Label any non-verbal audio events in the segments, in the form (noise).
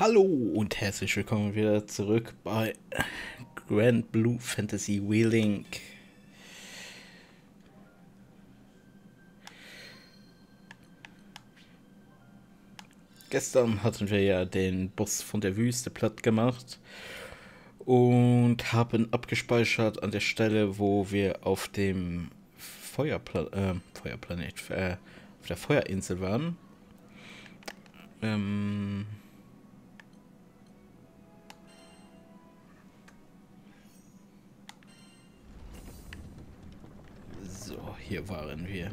Hallo und herzlich willkommen wieder zurück bei Grand Blue Fantasy Wheeling. Gestern hatten wir ja den Boss von der Wüste platt gemacht und haben abgespeichert an der Stelle, wo wir auf dem Feuerpla äh, Feuerplanet äh, auf der Feuerinsel waren. Ähm hier waren wir.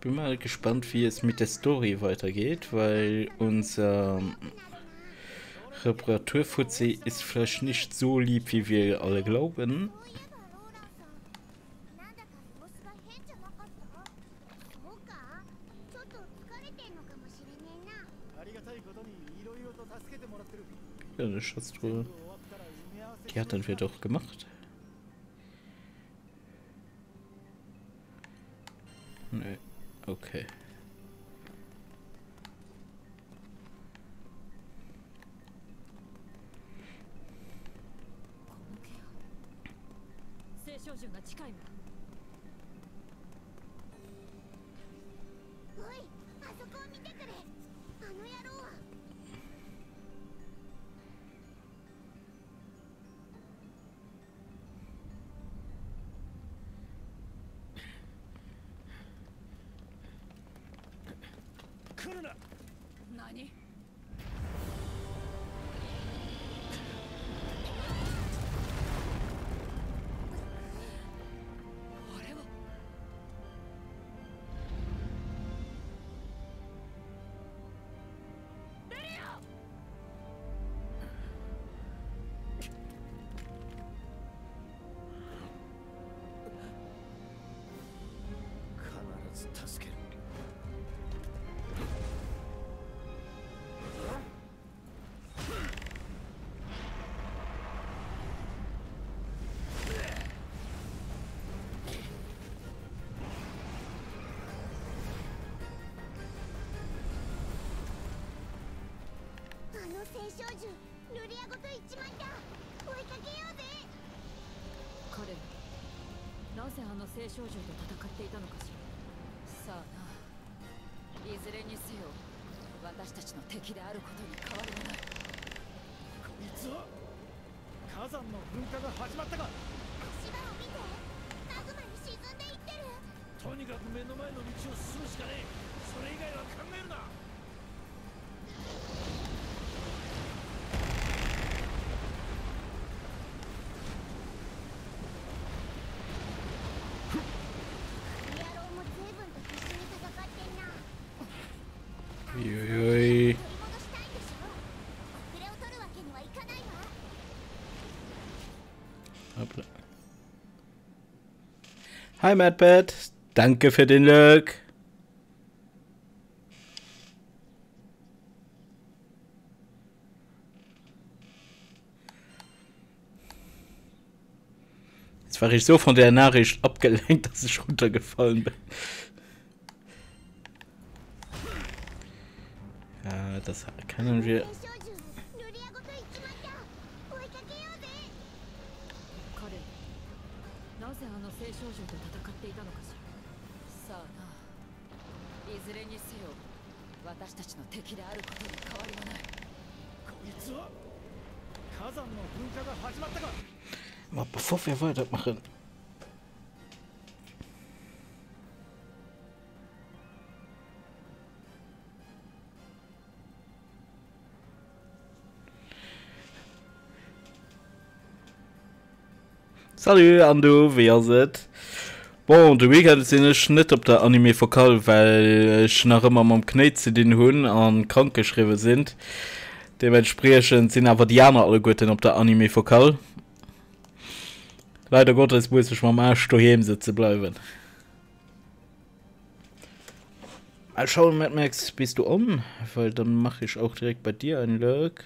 Bin mal gespannt, wie es mit der Story weitergeht, weil unser Reparaturfuzzi ist vielleicht nicht so lieb, wie wir alle glauben. Eine Schatztruhe. Die hatten wir doch gemacht. Nee. Okay. あの青少女と戦っていたのかしら。さあな。いずれにせよ私たちの敵であることに変わりはない。こいつは火山の噴火が始まったか。足場を見て。マグマに沈んでいってる。とにかく目の前の道を進むしかねえ。それ以外は考 Hi Madbad, danke für den Look. Jetzt war ich so von der Nachricht abgelenkt, dass ich runtergefallen bin. Ja, das können wir. Salut an du wer se Bon du weekend sinn schnitt op der anime vokal weil nach immer am knet ze den hunn an krank geschriwe sind. Dementprechen sinn awer Diana alle Gotten op der anime vokal Leider Gottes muss ich ma marsch do hem sitze bleiwen Al schauen Mad Max bist du um weil dann mache ich auch direkt bei dir ein Lurk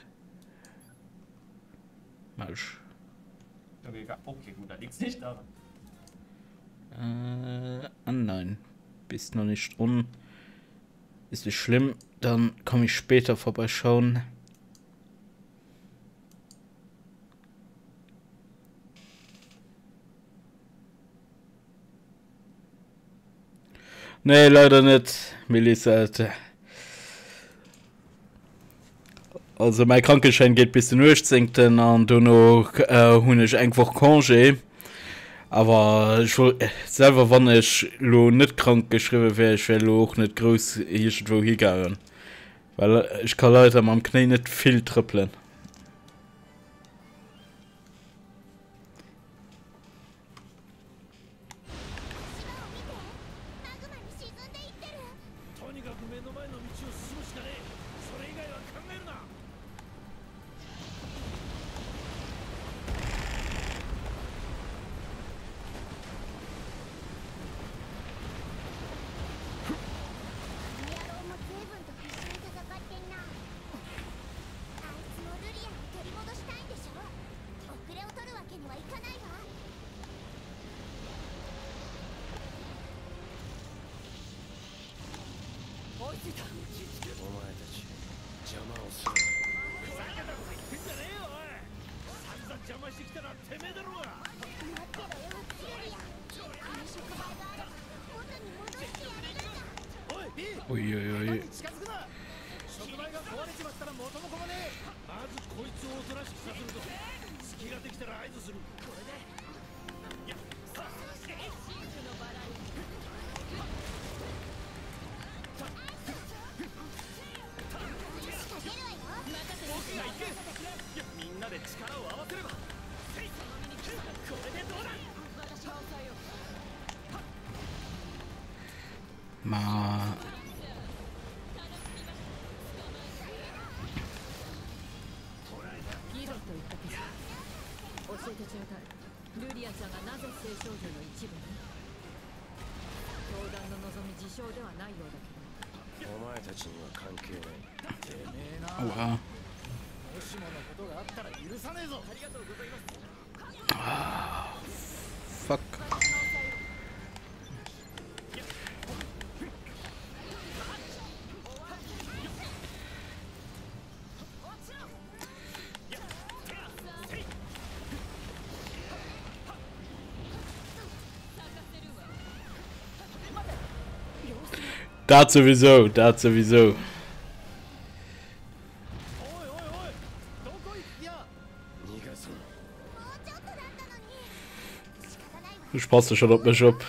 Marsch. Digga. Okay, gut, da liegt's nicht daran. Äh, oh nein. Bist noch nicht un. Ist nicht schlimm, dann komme ich später vorbeischauen. Nee, leider nicht, Melissa, Alter. also mein Krankenschein geht bis den Urzinkten an du noch hunnech äh, einfach kongé aber ich will, äh, selber wann ich lo net krank geschrieben wär ich wär auch net groß hier wo higaren weil ich kann leider am kne net viel trippeln. ら合図する。これ Das sowieso, das sowieso. Du sparst dir schon auf mich ab.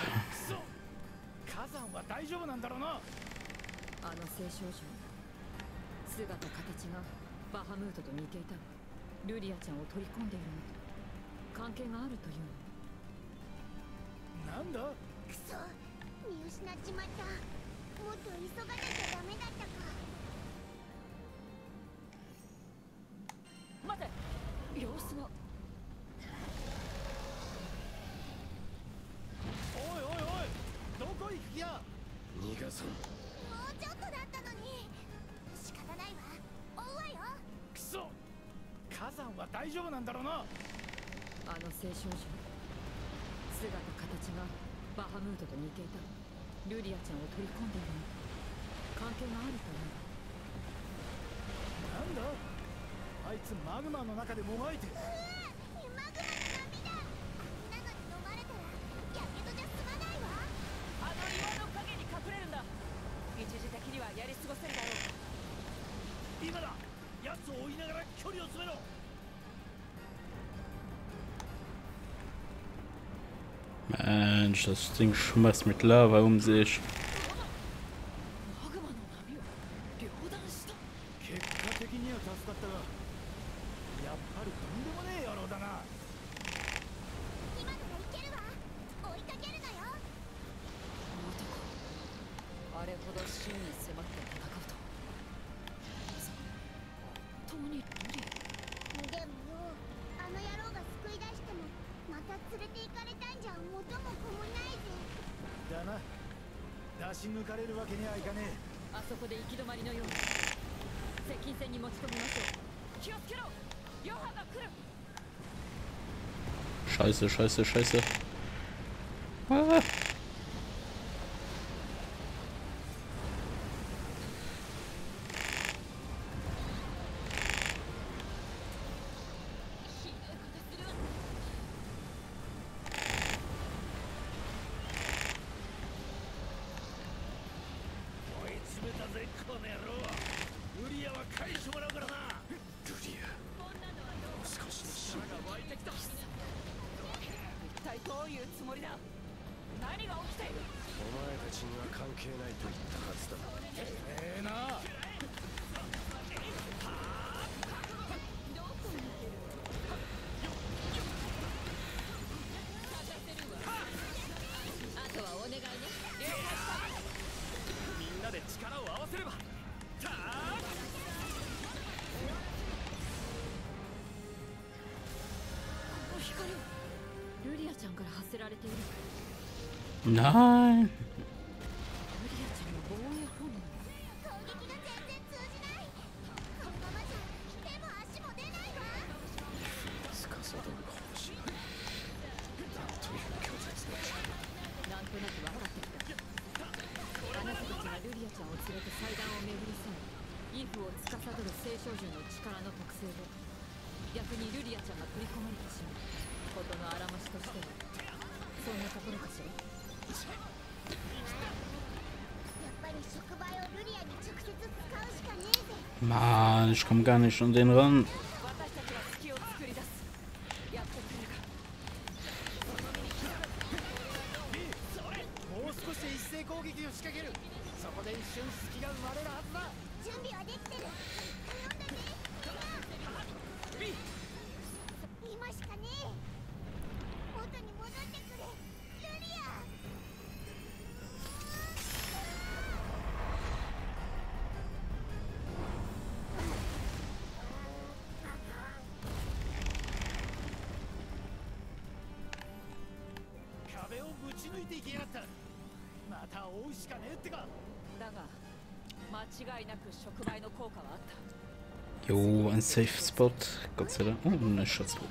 Ding schmeißt mich klar, warum sehe ich Scheiße, scheiße, scheiße. No. komme gar nicht an den Rand. Jo, ein Safe Spot. Gott sei Dank. Oh, eine Schatzbuch.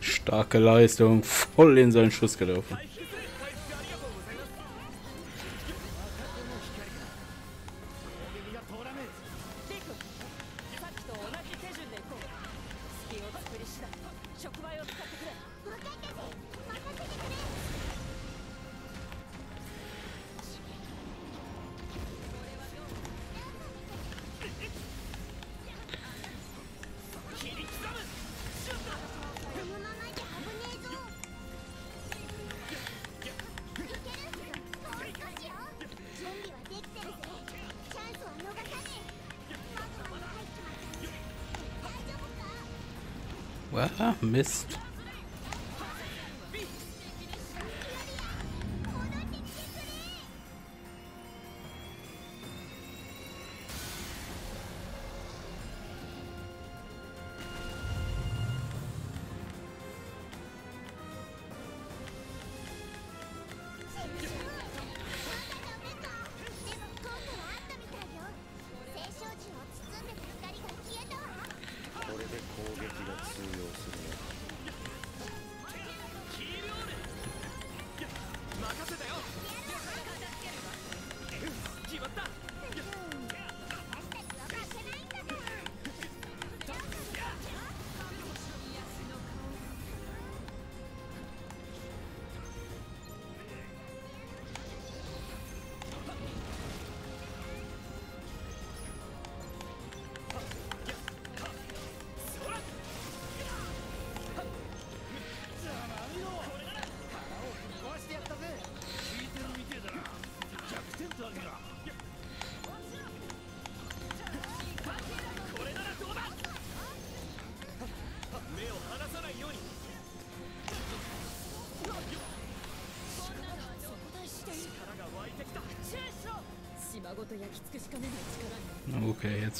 Starke Leistung, voll in seinen Schuss gelaufen. missed.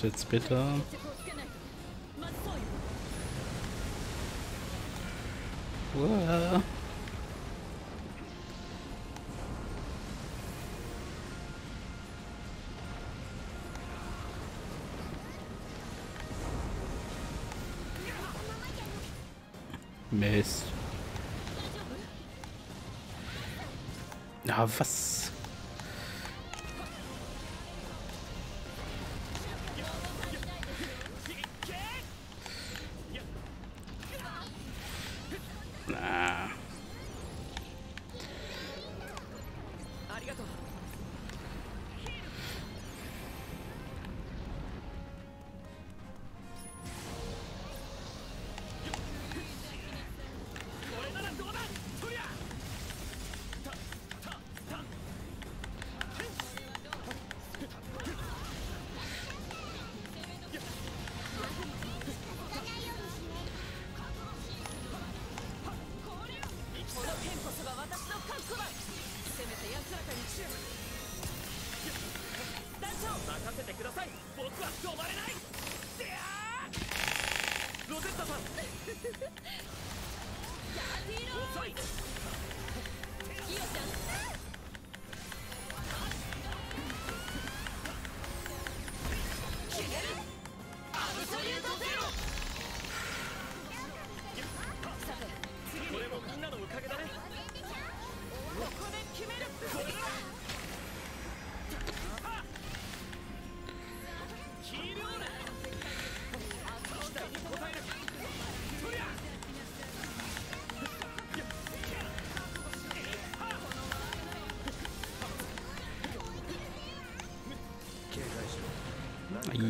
Jetzt wird's bitter. Uah. Mist. Na, was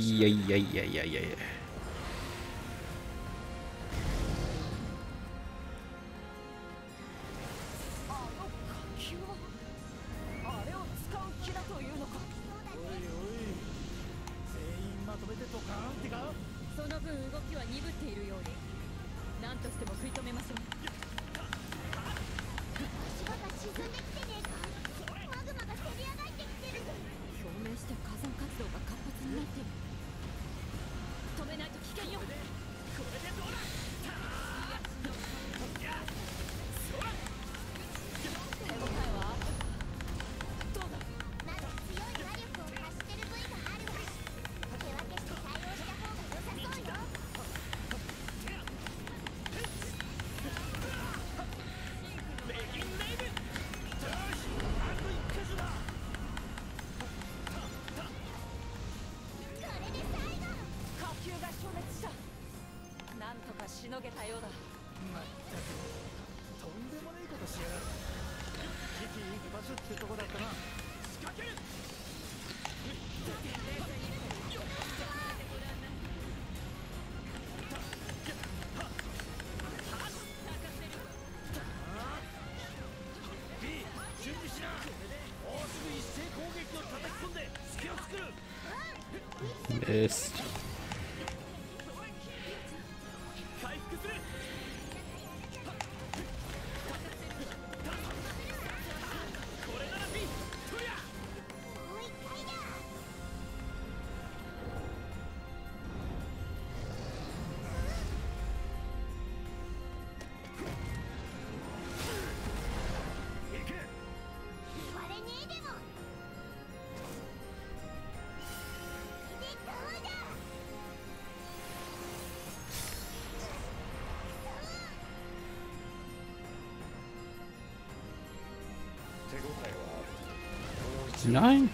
いやいやいやいやいやいや。Yes. Nein.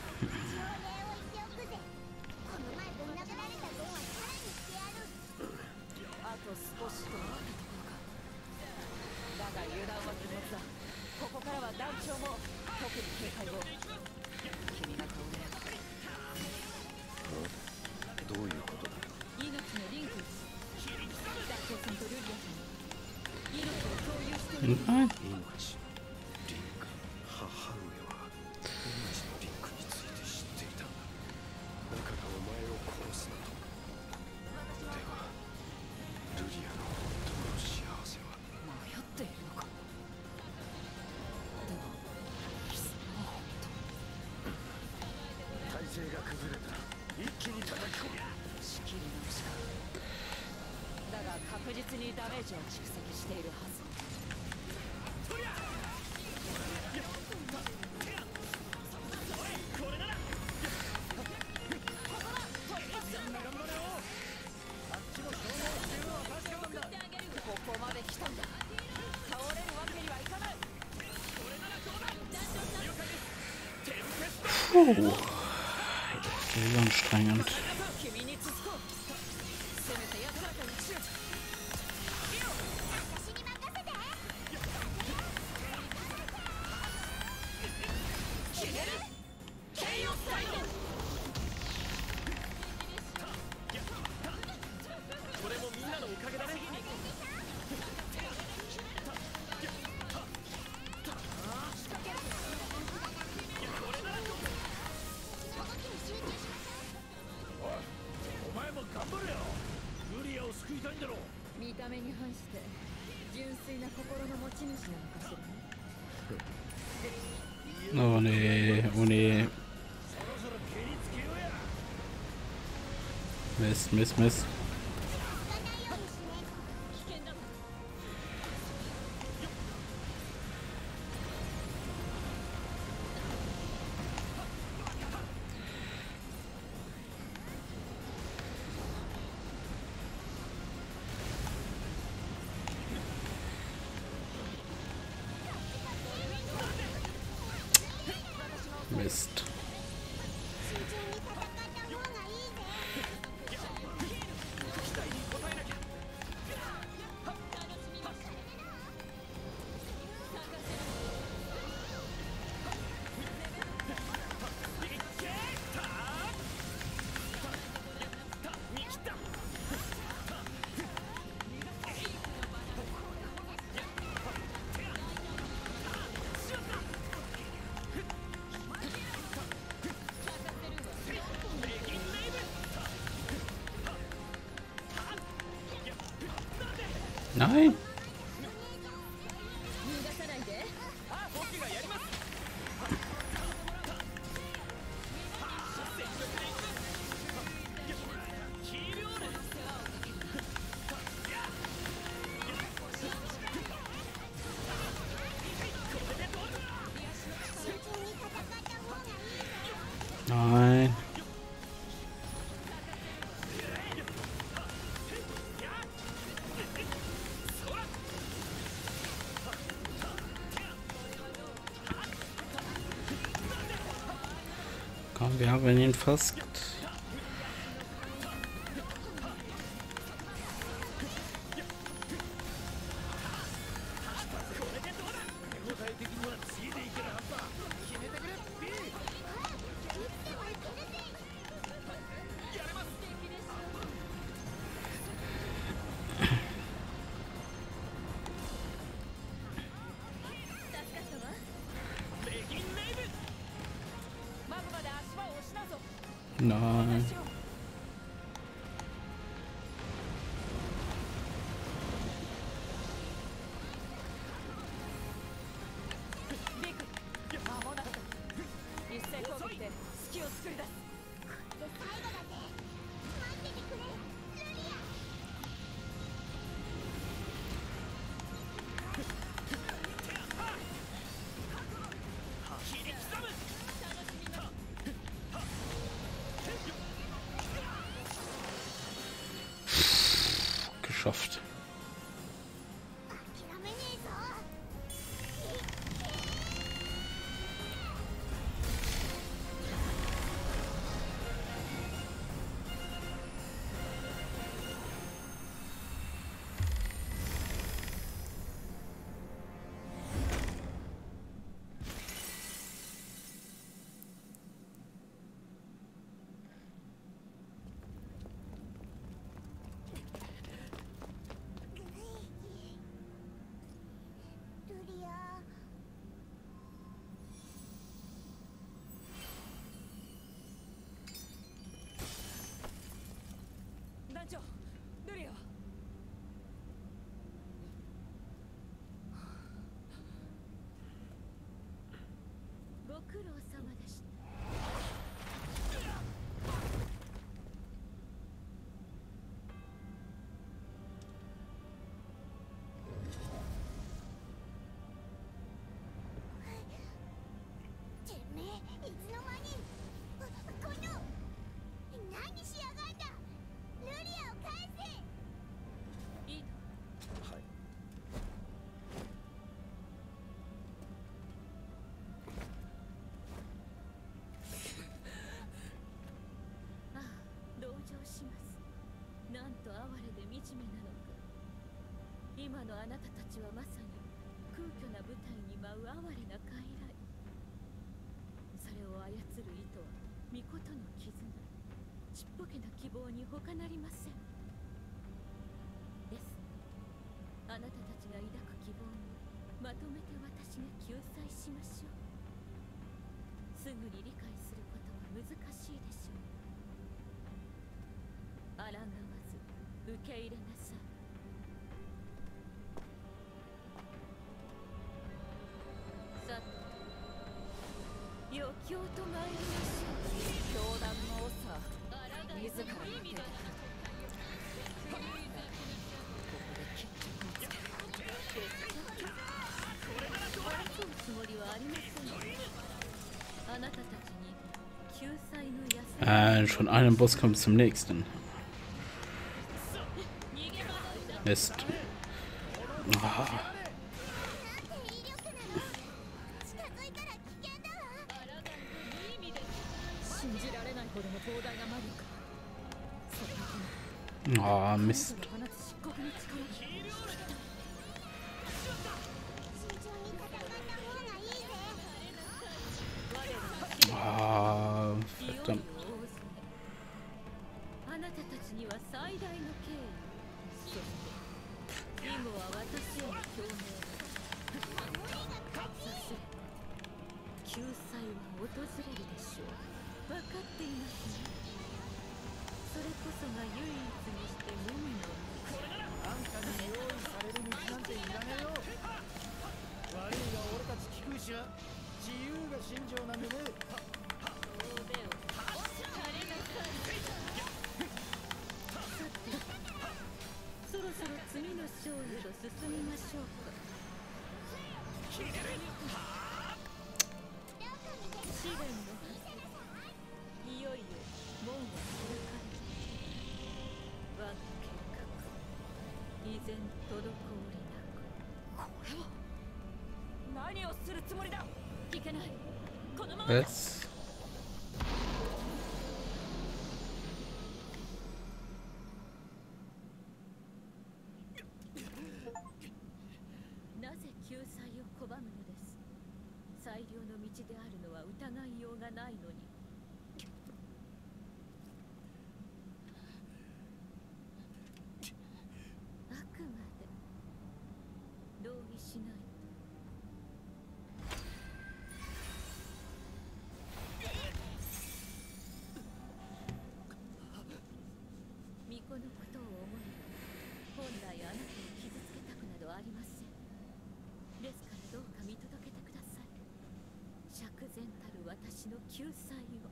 を蓄積しているはずここまで来たんだ倒れるわけにはいかないれならどうだ Oh, sehr anstrengend. Mist. nine? Wir haben ihn fast 団長ドリア。はご苦労様でした。いつの間にと哀れで惨めなのか今のあなたたちはまさに空虚な舞台に舞う哀れな傀儡それを操る意図は巫女との絆ちっぽけな希望に他なりません。です。あなたたちが抱く希望にまとめて私が救済しましょう。すぐに理解することは難しいでしょう。抗わず受け入れなさいさて余興と参りましょう教団の長自らの手でここで決着をつける決着争うつもりはありませんあなたたちに救済の優しさ Äh, schon einen Boss kommt zum nächsten. Mist. Ah. Oh, Mist. と進みましょうか試練のいよいよ門は開かれる。我が計画依然滞りなく。これは。何をするつもりだ。いけない。このままだ Was? なぜ救済を拒むのです最良の道であるのは疑いようがないのにあくまで同意しない巫女のことを思えば本来あなたを傷つけたくなどありませんですからどうか見届けてください釈然たる私の救済を。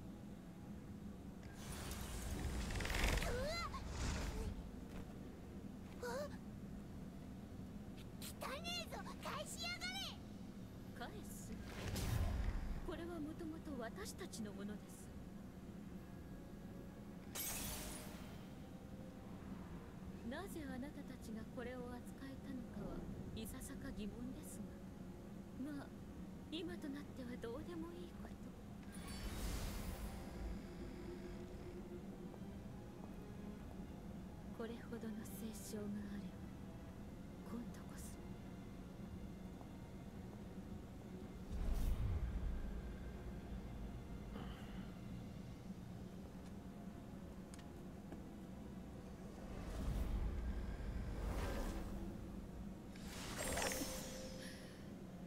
汚ねえぞ！返しやがれ！返す。これはもともと私たちのものです。なぜあなたたちがこれを扱えたのかはいささか疑問ですが。まあ今となってはどうでもいいこれほどの清少があれば今度こそ。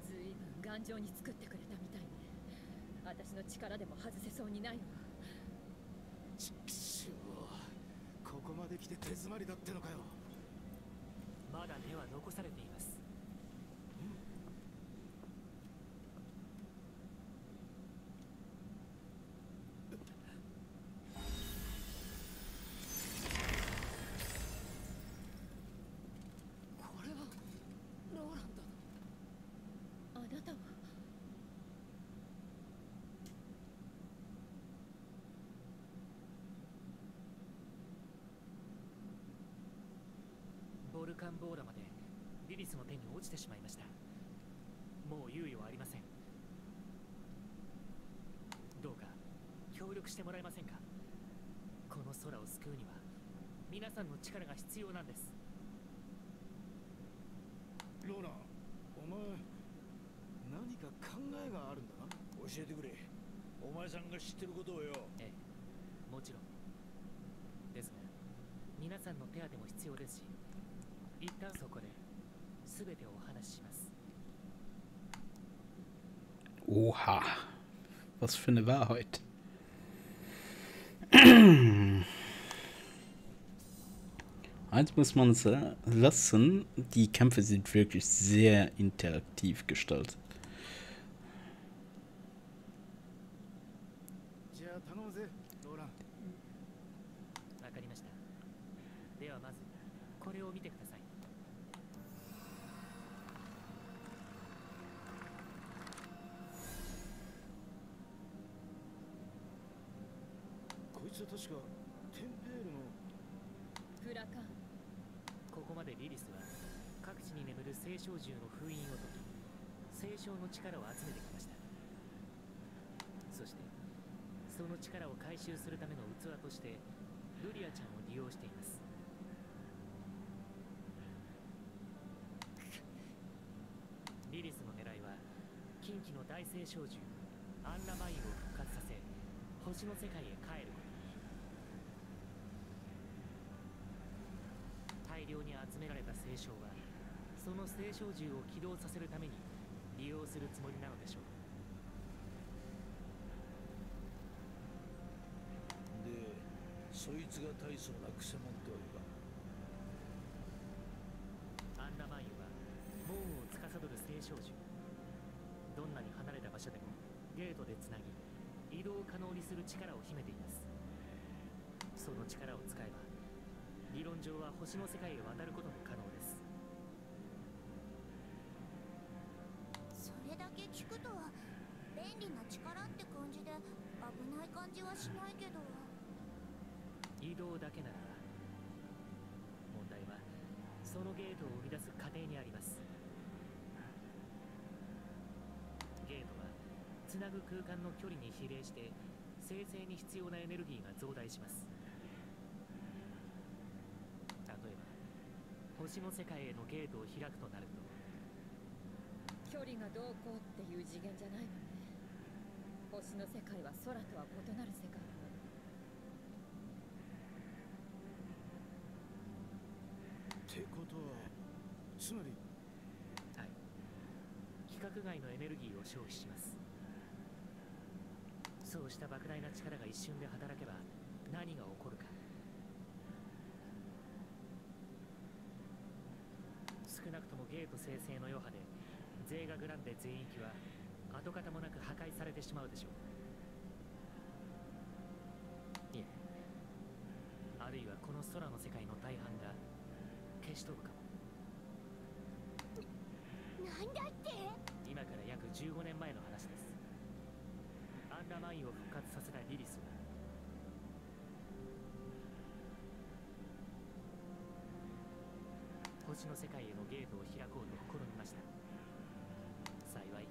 ずいぶん頑丈に作ってくれたみたいね。私の力でも外せそうにないわちくしょうで手詰まりだってのかよ。まだ根は残されていますこれはローランドあなたはボルカンボーラまでリリスの手に落ちてしまいました。もう猶予はありません。どうか協力してもらえませんか？この空を救うには皆さんの力が必要なんです。ローラお前何か考えがあるんだ？な教えてくれ。お前さんが知ってることをよ。ええもちろん。ですが皆さんの手当ても必要ですし 一旦そこで全てをお話しします Oha. Was für eine Wahrheit. Eins muss man sa- lassen, die Kämpfe sind wirklich sehr interaktiv gestaltet. の聖書銃を起動させるために利用するつもりなのでしょうでそいつが大層なクセモンってわアンナマインは門を司る聖書銃。どんなに離れた場所でもゲートでつなぎ移動可能にする力を秘めています。その力を使えば理論上は星の世界へ渡ることもけなら問題はそのゲートを生み出す過程にあります。ゲートはつなぐ空間の距離に比例して生成に必要なエネルギーが増大します。例えば星の世界へのゲートを開くとなると距離がどうこうっていう次元じゃないわね。星の世界は空とは異なる世界。ってことはつまりはい。規格外のエネルギーを消費します。そうした莫大な力が一瞬で働けば何が起こるか。少なくともゲート生成の余波でゼーガグランデ全域は跡形もなく破壊されてしまうでしょう。いえ。あるいはこの空の世界の大半が消し飛ぶか。もなんだって？今から約15年前の話です。アンダマインを復活させたリリスは。星の世界へのゲートを開こうと試みました。幸い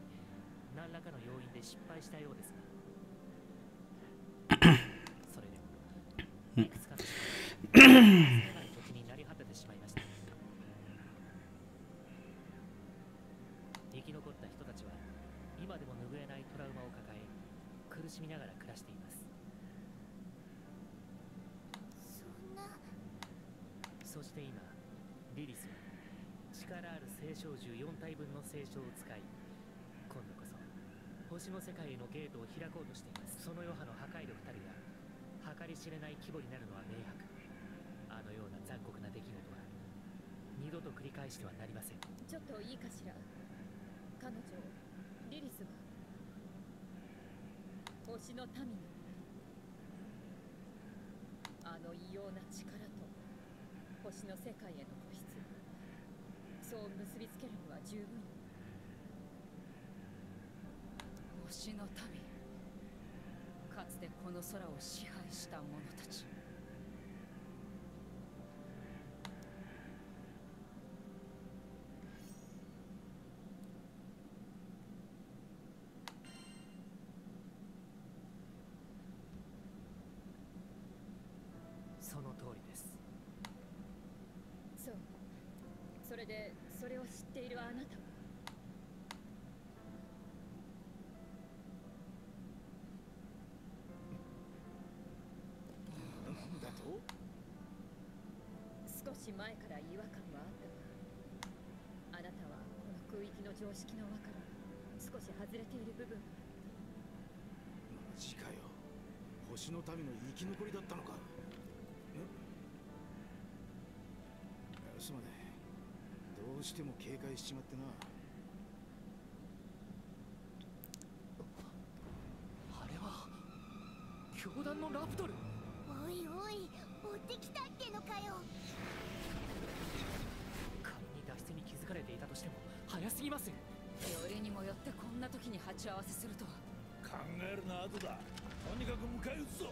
何らかの要因で失敗したようですが。(laughs) それでもいくつかの島が住めない土地になり果ててしまいました生き残った人たちは今でも拭えないトラウマを抱え苦しみながら暮らしていますそんなそして今リリスは力ある聖書銃4体分の聖書を使い今度こそ星の世界へのゲートを開こうとしています。その余波の破壊力たるや計り知れない規模になるのは明白。あのような残酷な出来事は二度と繰り返してはなりません。ちょっといいかしら？彼女リリスは？星の民のあの異様な力と星の世界への固執そう結びつけるには十分。よ星の民。かつてこの空を支配した者たち。その通りです。そう。それでそれを知っているあなたは？前から違和感はあった。があなたはこの空域の常識の輪から少し外れている部分。マジかよ。星の民の生き残りだったのか。んすまないどうしても警戒しちまってな。あれは教団のラプトルに鉢合わせするとは。考えるな後だ。とにかく迎え撃つぞ。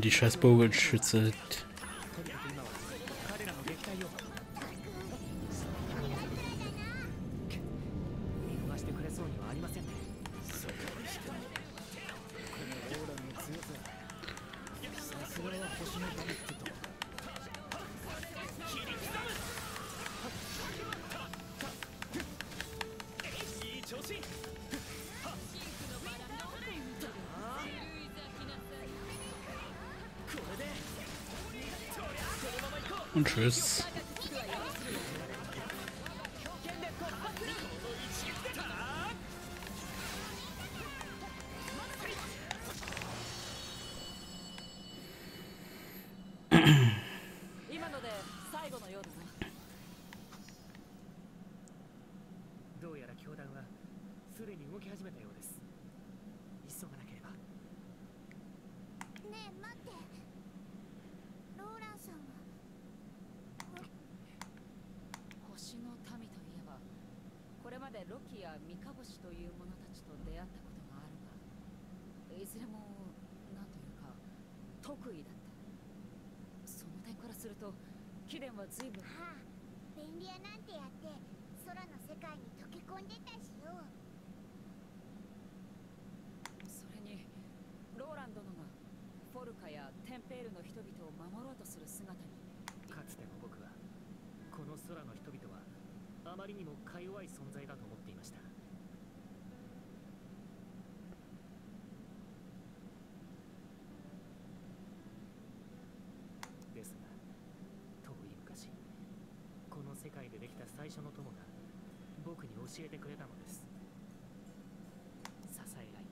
Die scheiß Bogenschütze. Tschüss. молодцы, 教えてくれたのです。支え合い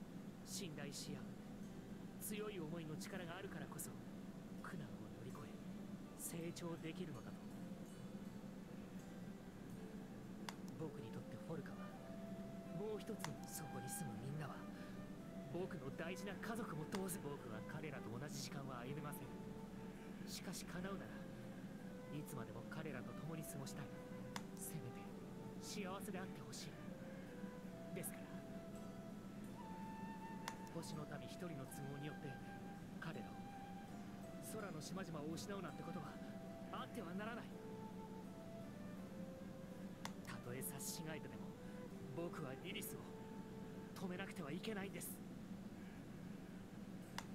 信頼し合う。強い思いの力があるからこそ苦難を乗り越え成長できるのだと。僕にとってフォルカはもう一つのそこに住むみんなは僕の大事な家族も同然僕は彼らと同じ時間は歩めません。しかし叶うならいつまでも彼らと共に過ごしたい。幸せであってほしいですから星の民一人の都合によって彼らを空の島々を失うなんてことはあってはならないたとえ察しがいてでも僕はリリスを止めなくてはいけないんです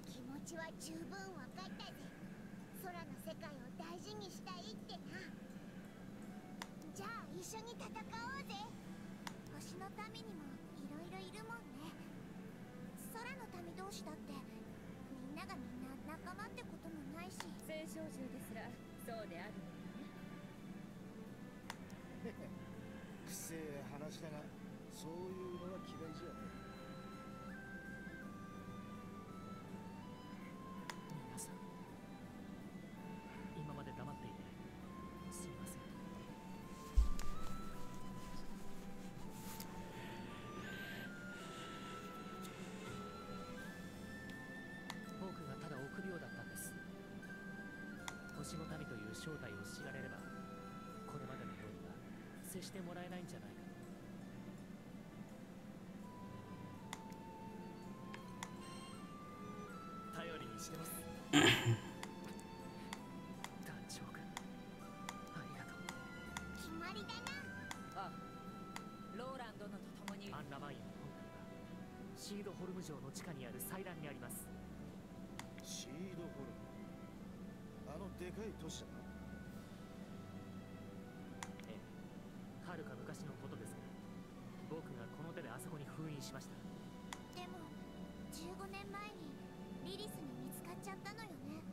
気持ちは十分わかったぜ空の世界を大事にしたいってな。じゃあ一緒に戦う。少女ですらそうであるのねくせえ話だがそういうのは嫌いじゃね星の民という正体を知られればこれまでのようには接してもらえないんじゃないか。と頼りにしてます。(laughs) 団長君ありがとう。決まりだな。あローラン殿と共に。アンラマインの本体はシードホルム城の地下にある祭壇でかい都市だなええ。はるか昔のことですが僕がこの手であそこに封印しました。でも15年前にリリスに見つかっちゃったのよね。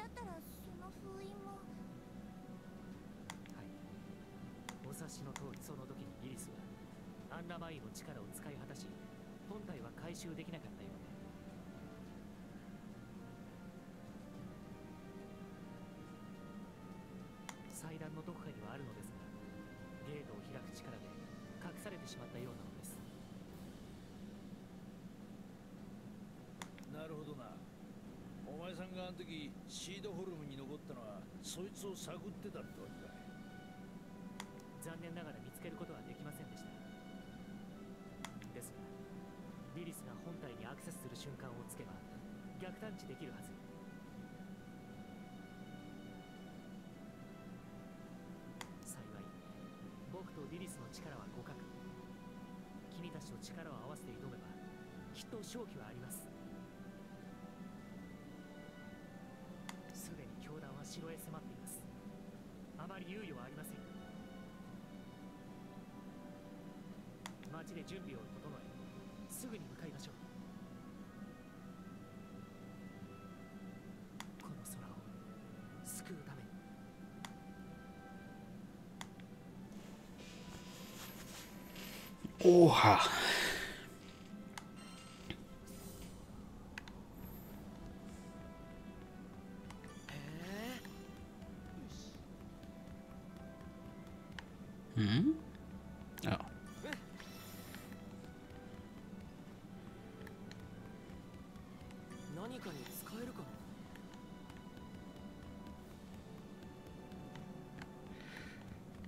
だったらその封印も。はい。お察しの通りその時にリリスはアンラマインの力を使い果たし本体は回収できなかっしまったようなのです。なるほどな。お前さんがあの時シードホルムに残ったのはそいつを探ってたってわけか。残念ながら見つけることはできませんでした。ですがリリスが本体にアクセスする瞬間をつけば逆探知できるはず力を合わせて挑めばきっと勝機はあります。すでに教団は城へ迫っています。あまり猶予はありません。町で準備を整えすぐに向かいましょう。この空を救うため。にオハ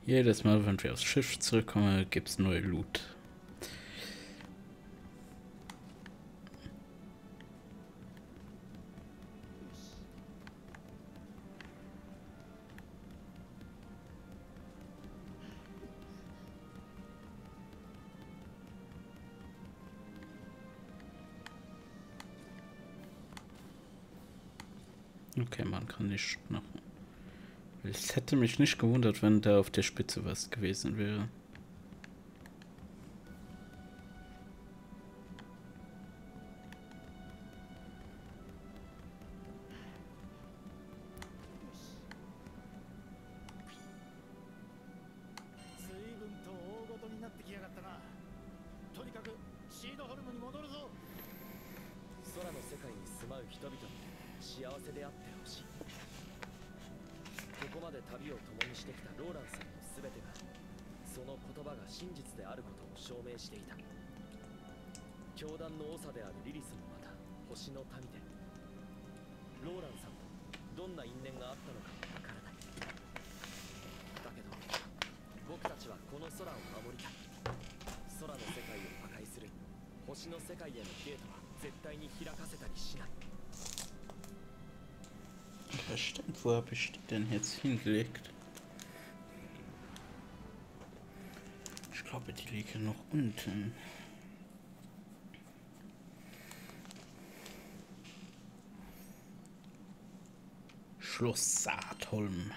Jedes Mal, wenn wir aufs Schiff zurückkommen, gibt's neue Loot. Okay, man kann nicht machen. Es hätte mich nicht gewundert, wenn da auf der Spitze was gewesen wäre. hingelegt? Ich glaube, die liegen noch unten. Schloss Saatholm.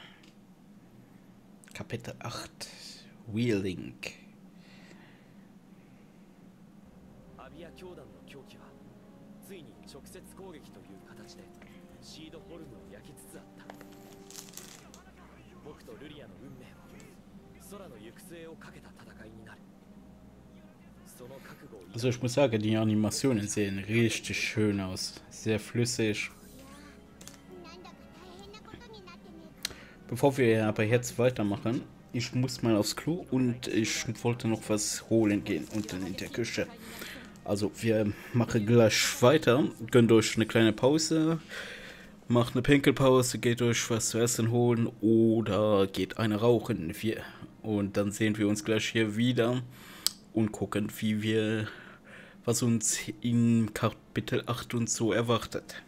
Kapitel 8. Wheeling. アビア教団の狂気はついに直接攻撃という形でシードホルムを焼きつ つあった僕とルリアの運命も 空の行く末をかけた戦いになるその覚悟を Also ich muss sagen, die Animationen sehen richtig schön aus. Sehr flüssig. なんだか大変なことになってね Bevor wir aber jetzt weitermachen, ich muss mal aufs Klo und ich wollte noch was holen gehen unten in der Küche. Also wir machen gleich weiter, gönnt euch eine kleine Pause, macht eine Pinkelpause, geht euch was zu essen holen oder geht eine rauchen. Und dann sehen wir uns gleich hier wieder und gucken, wie wir, was uns in Kapitel 8 und so erwartet.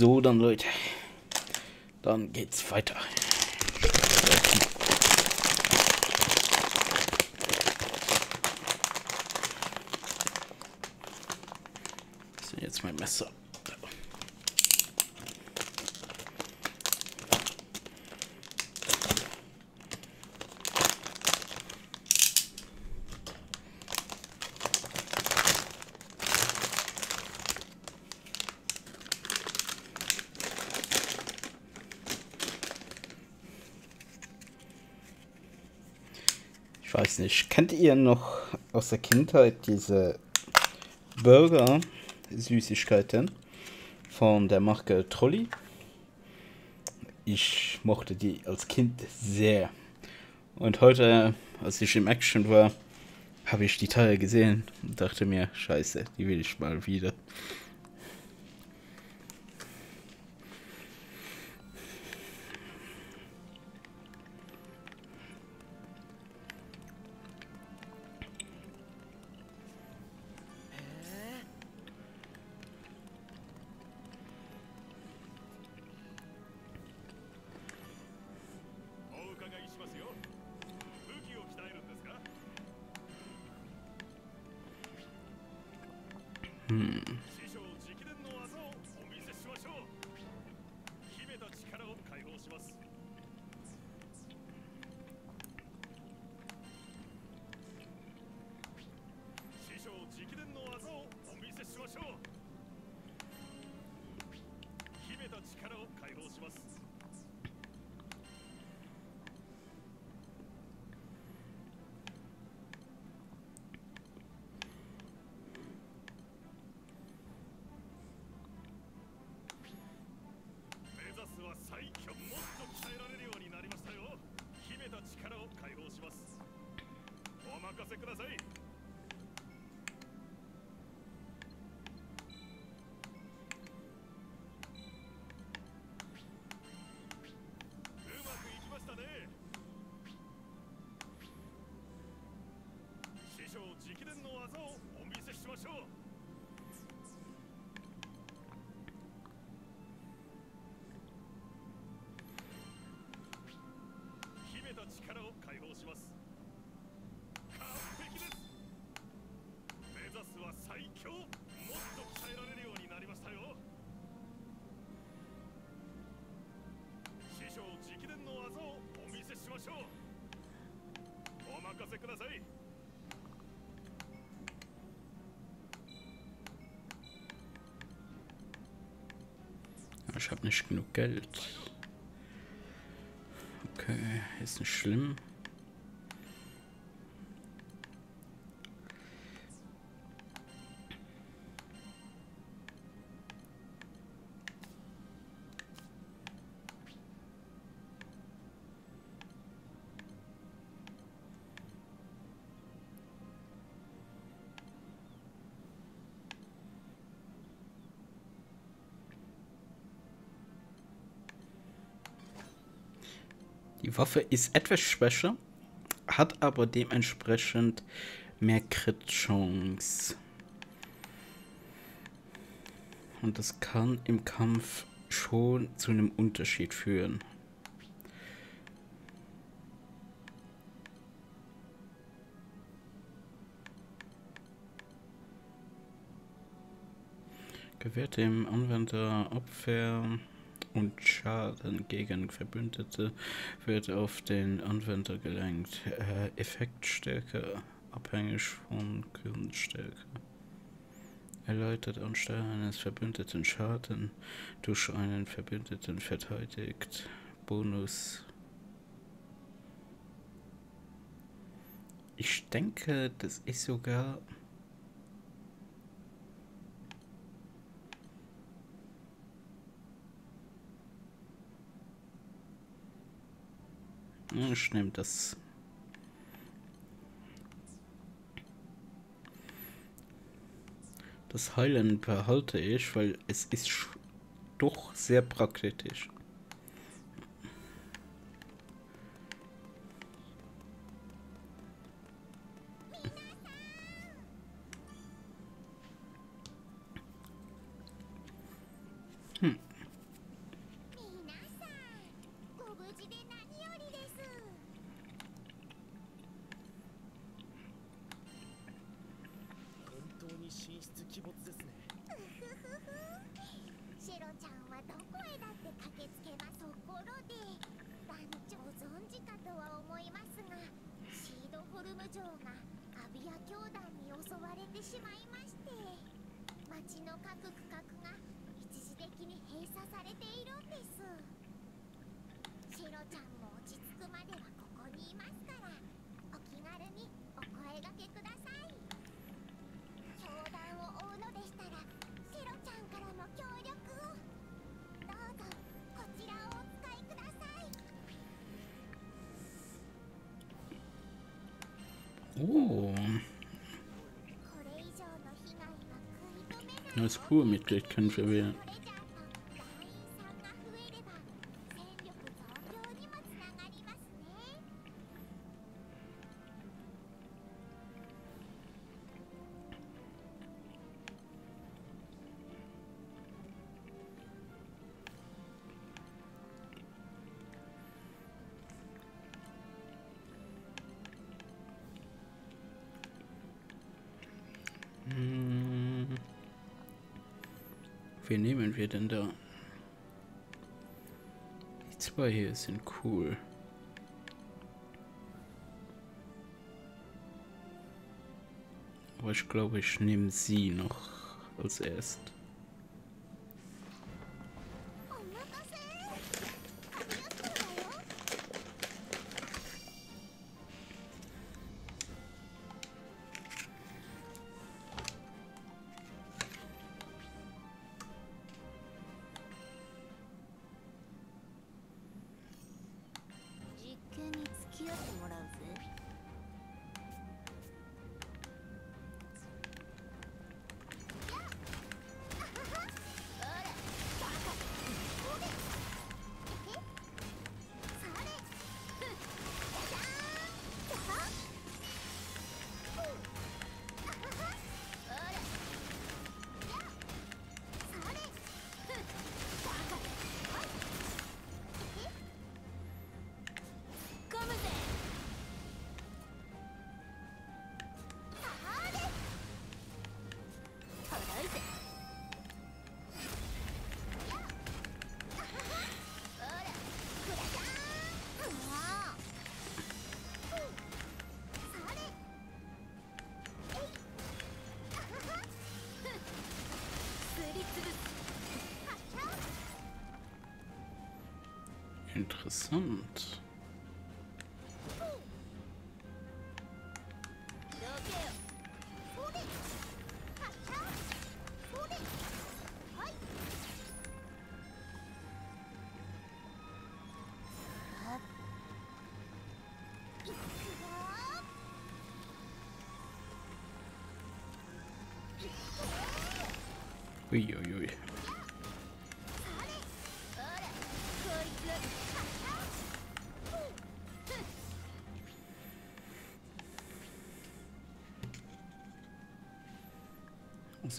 So dann leute. Dann geht's weiter. So, jetzt mein messer ich weiß nicht. Kennt ihr noch aus der kindheit diese burger süßigkeiten von der marke trolley ich mochte die als kind sehr. Und heute als ich im action war habe ich die teile gesehen und dachte mir scheiße die will ich mal wieder ich habe nicht genug geld. Okay ist nicht schlimm Waffe ist etwas schwächer, hat aber dementsprechend mehr Crit-Chance. Und das kann im Kampf schon zu einem Unterschied führen. Gewährt dem Anwender Abwehr und Schaden gegen Verbündete wird auf den Anwender gelenkt. Äh, Effektstärke abhängig von Kunststärke. Erläutert anstelle eines verbündeten Schaden durch einen Verbündeten verteidigt. Bonus. Ich denke, das ist sogar nehme das das heilen behalte ich weil es ist doch sehr praktisch als Crewmitglied können verwählen. Wen nehmen wir denn da? Die zwei hier sind cool. Aber ich glaube, ich nehme sie noch als erstes.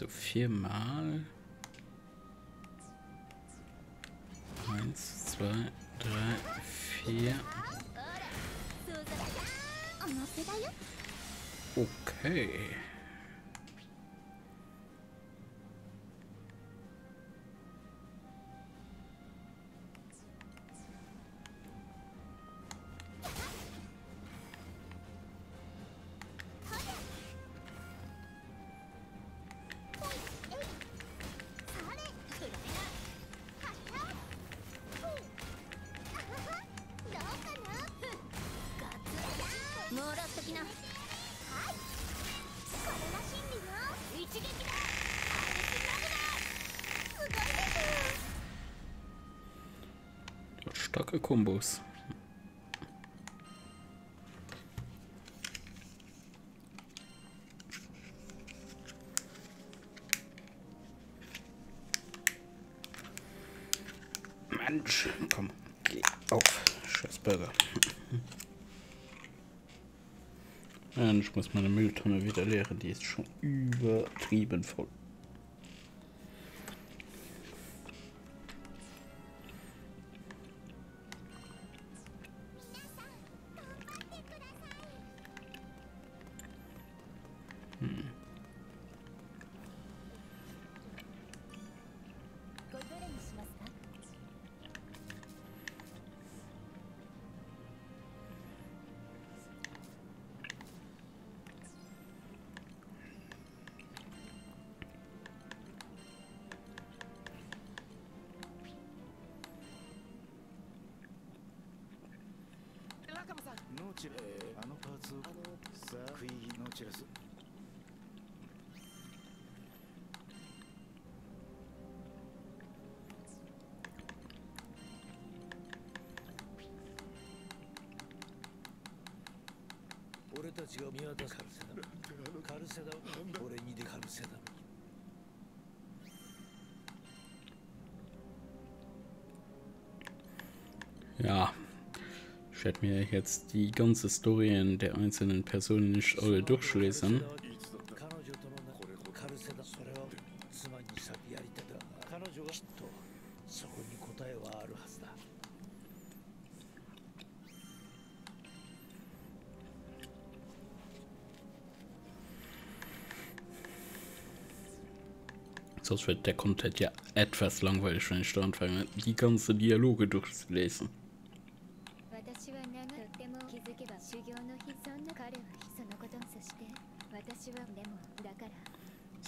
So viermal. Eins, zwei, drei, vier. Okay. starke Kombos. Mensch, komm, geh auf, scheiß Burger. Ja, muss meine Mülltonne wieder leeren, die ist schon übertrieben voll. Ja, ich werde mir jetzt die ganze Story der einzelnen Personen nicht alle durchlesen. Sonst wird der Content ja etwas langweilig, wenn ich da anfange, die ganzen Dialoge durchzulesen.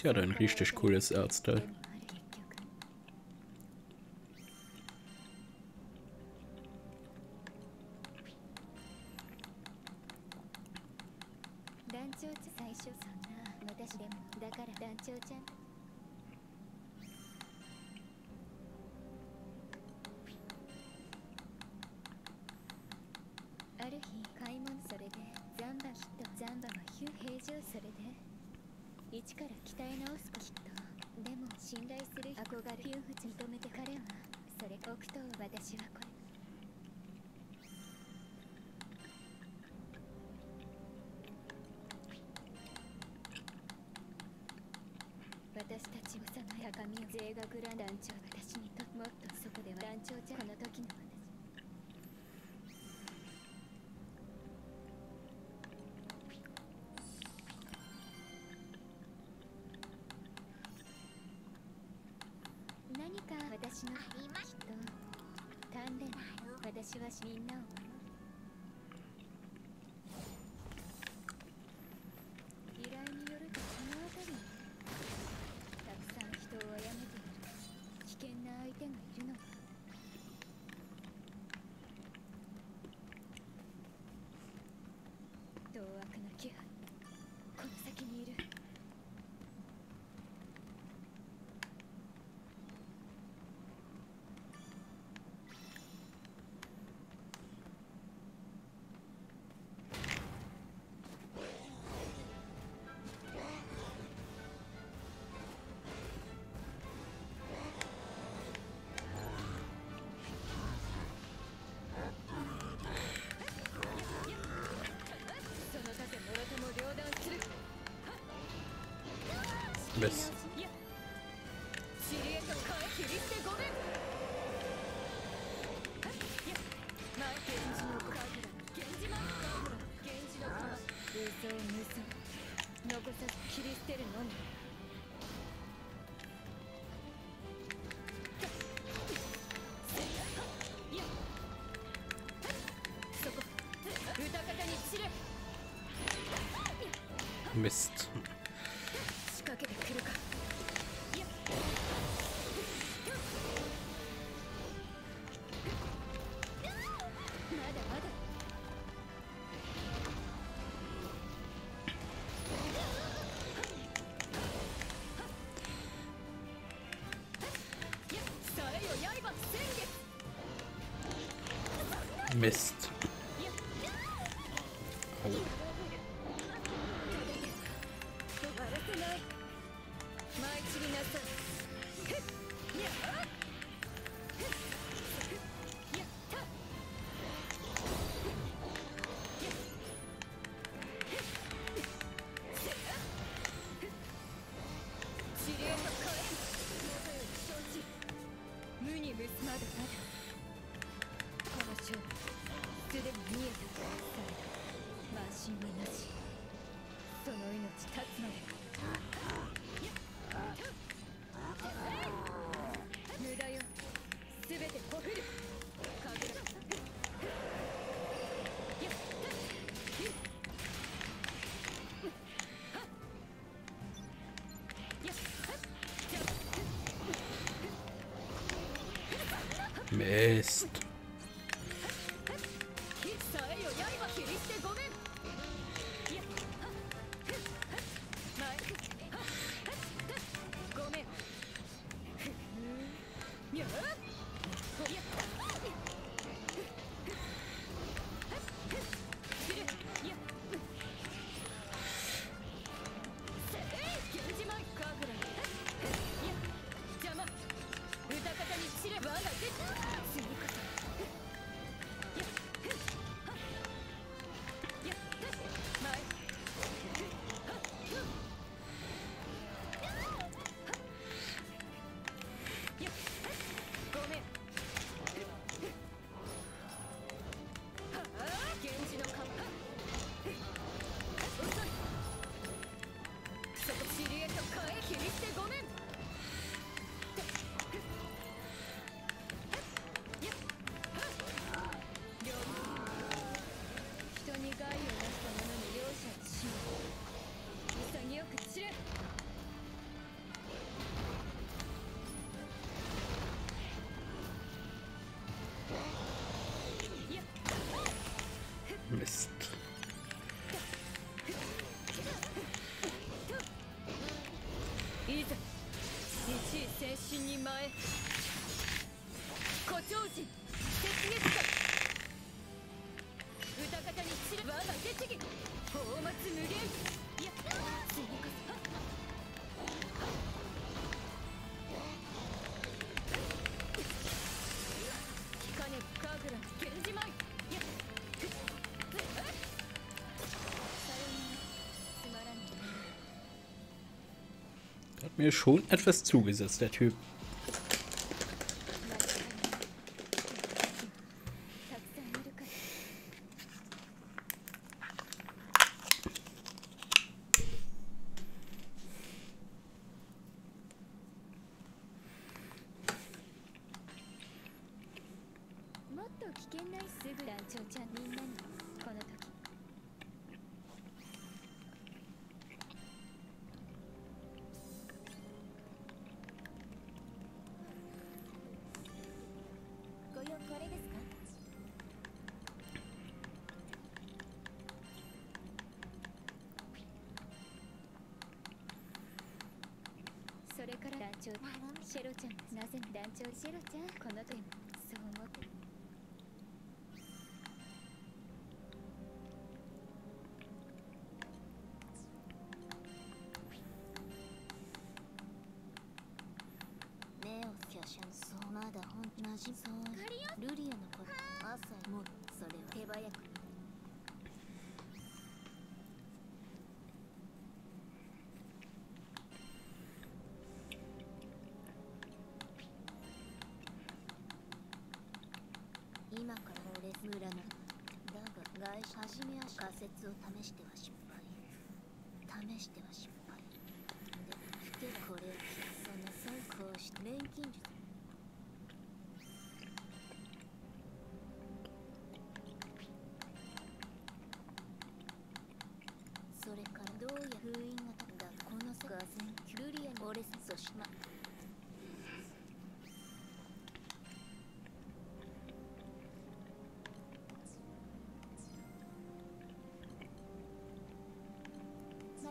Ja, dein richtig cooles Erzteil. Без. Mist. Mist. Modesto. 返しに前。誇張人 mir schon etwas zugesetzt, der Typ.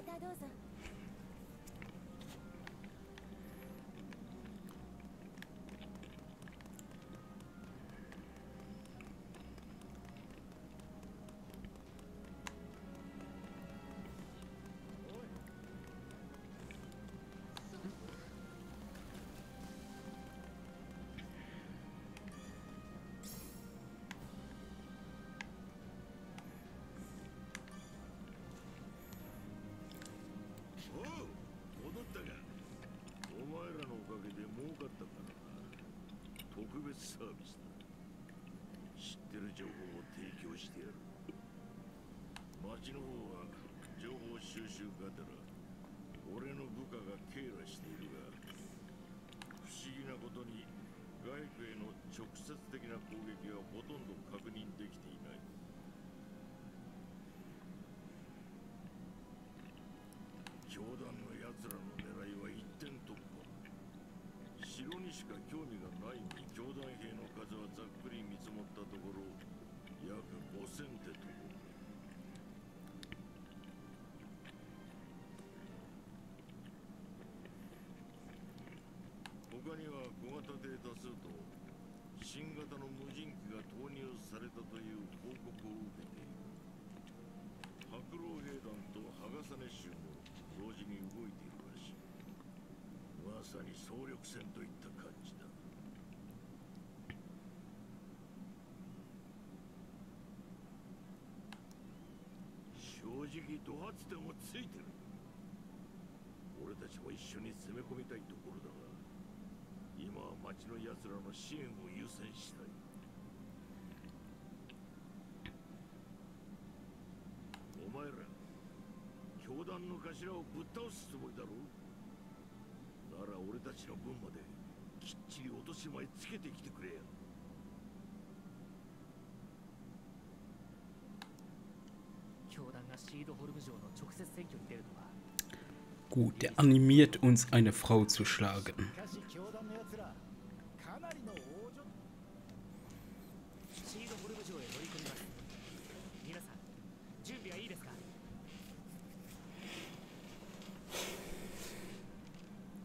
またどうぞ。特別サービスだ知ってる情報を提供してやる町の方は情報収集がてら俺の部下が警らしているが不思議なことに外部への直接的な攻撃はほとんど確認できていない。教団の奴らの狙いは一点突破。城にしか興味がっくり見積もったところ約5000手と。他には小型データ数と新型の無人機が投入されたという報告を受けている白狼兵団と羽笠衆も同時に動いているらしい。まさに総力戦といったか。正直ド発でもついてる。俺たちも一緒に攻め込みたいところだが今は町の奴らの支援を優先したい。お前ら教団の頭をぶっ倒すつもりだろ？うなら俺たちの分まできっちり落とし前つけてきてくれや。Gut, der animiert uns, eine Frau zu schlagen.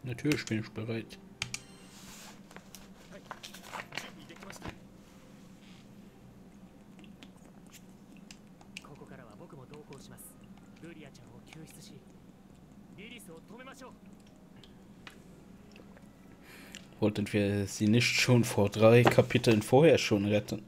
Natürlich bin ich bereit. Wollten wir sie nicht schon vor drei Kapiteln vorher schon retten?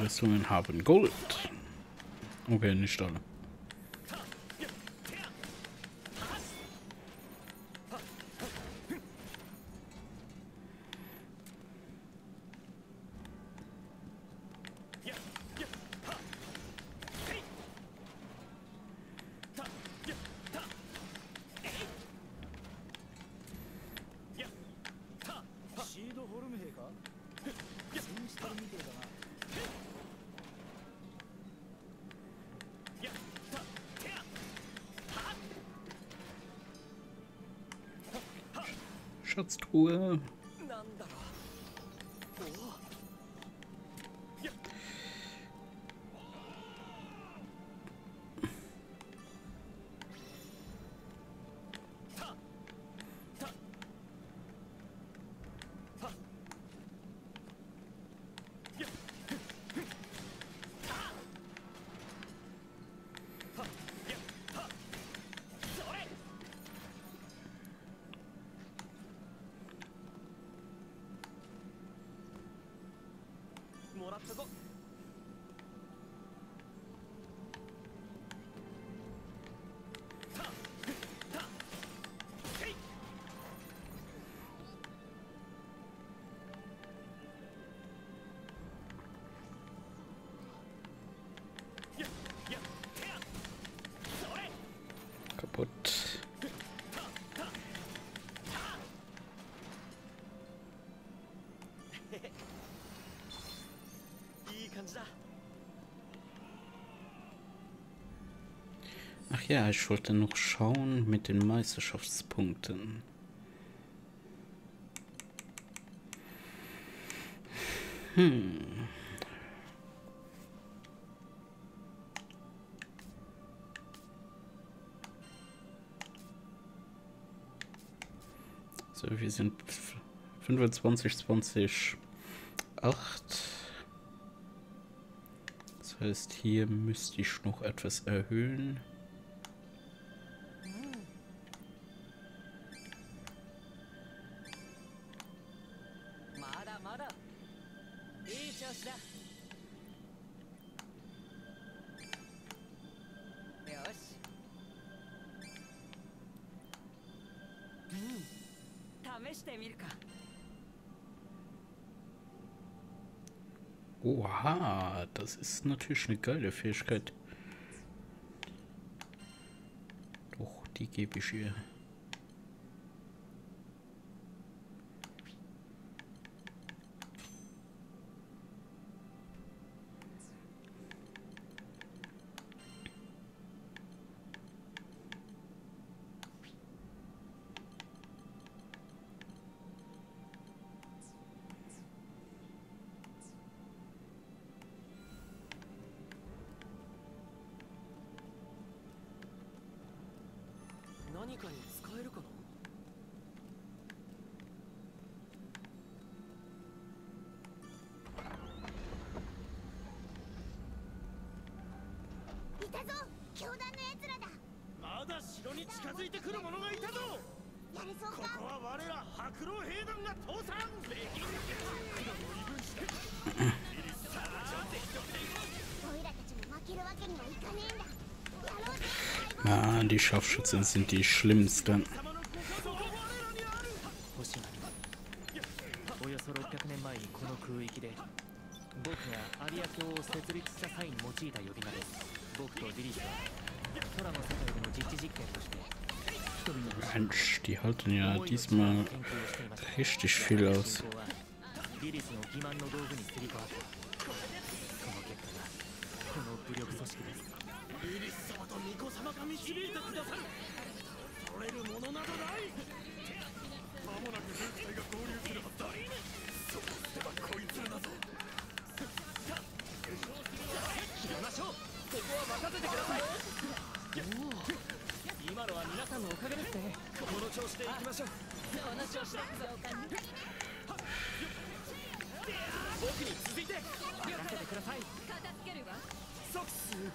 Rüstungen haben Gold. Okay, nicht alle. Ja, ich wollte noch schauen mit den Meisterschaftspunkten. Hm. So, wir sind 25, 20, 8. Das heißt, hier müsste ich noch etwas erhöhen. Das ist natürlich eine geile Fähigkeit. Doch, die gebe ich ihr. て人々の Mensch, die halten ja diesmal 研究をしていました richtig viel aus. ここはリリスの欺瞞の道具にすり替わった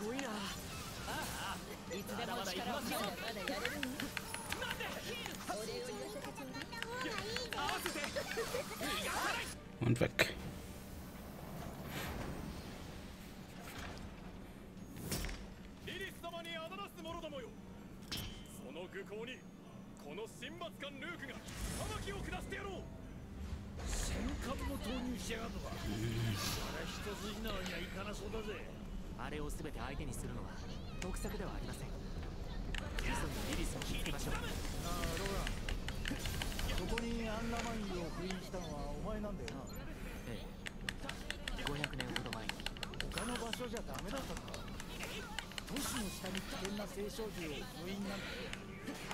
ごいな。あいつでも力をまだやれるのお礼を言わせてちょうだいあ合わせて Und weg. 所じゃダメだったのか都市の下に危険な聖少女を封印なんて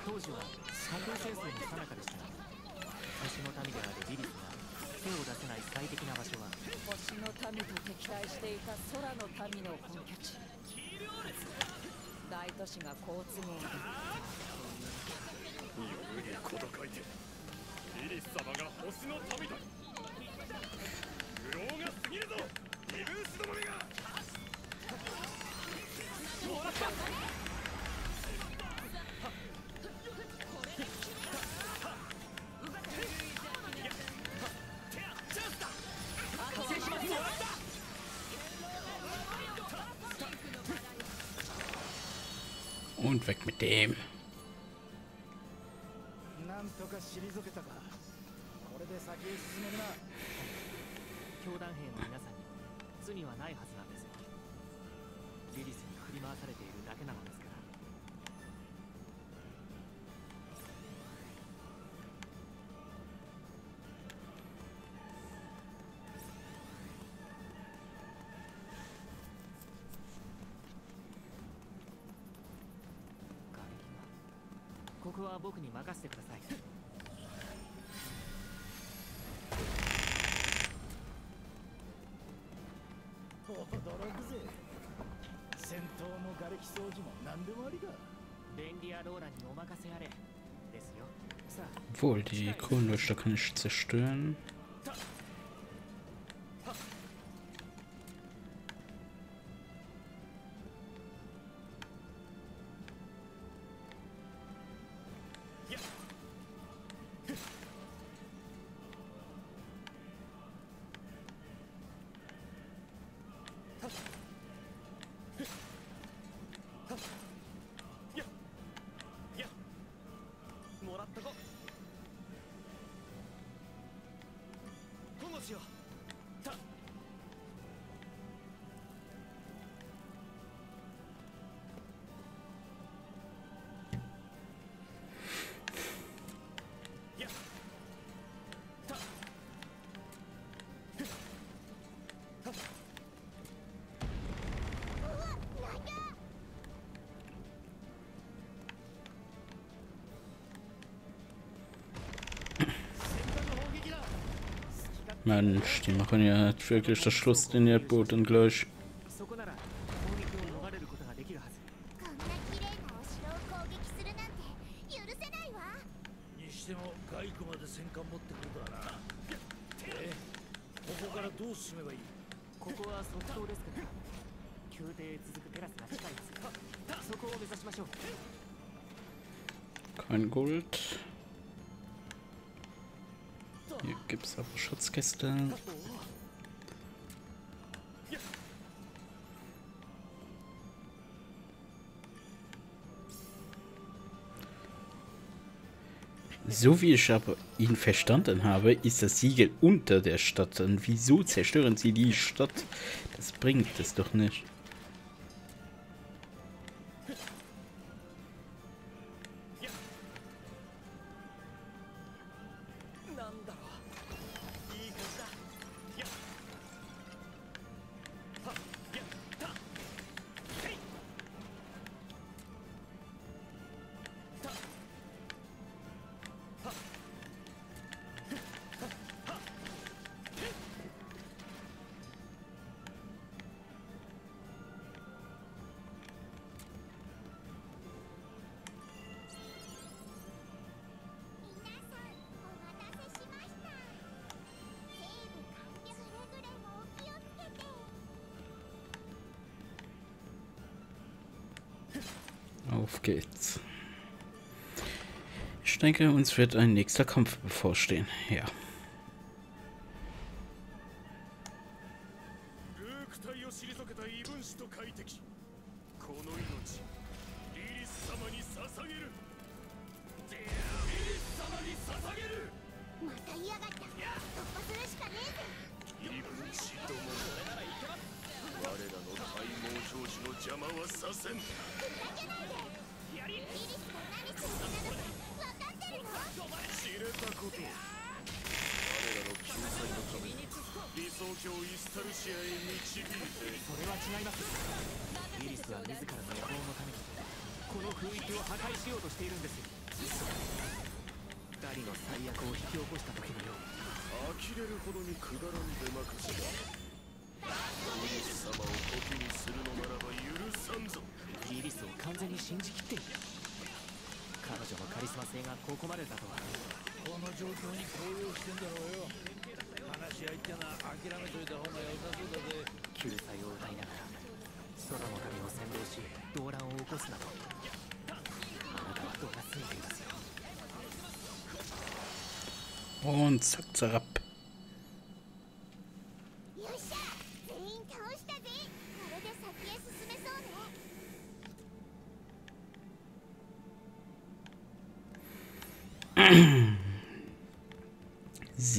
当時は架空戦争の最中でしたが星の民であるリリスが手を出せない最適な場所は星の民と敵対していた空の民の本拠地大都市が好都合で夜に小高いてリリス様が星の民だ。愚弄が過ぎるぞ。異分子どもめが。Weg mit dem. ここは僕に任せてください驚くぜ戦闘も瓦礫掃除も何でもありだベンリア・ローラにお任せあれですよさあ Obwohl, die Kohlenleuchter kann ich zerstören. Mensch, die machen ja wirklich das Schluss, Schlusslinie, Boot und gleich. So wie ich aber ihn verstanden habe, ist das Siegel unter der Stadt. Und wieso zerstören sie die Stadt? Das bringt es doch nicht. denke, uns wird ein nächster Kampf bevorstehen. Ja.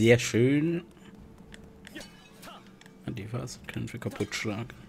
Sehr schön. Und Die Faser können wir kaputt schlagen.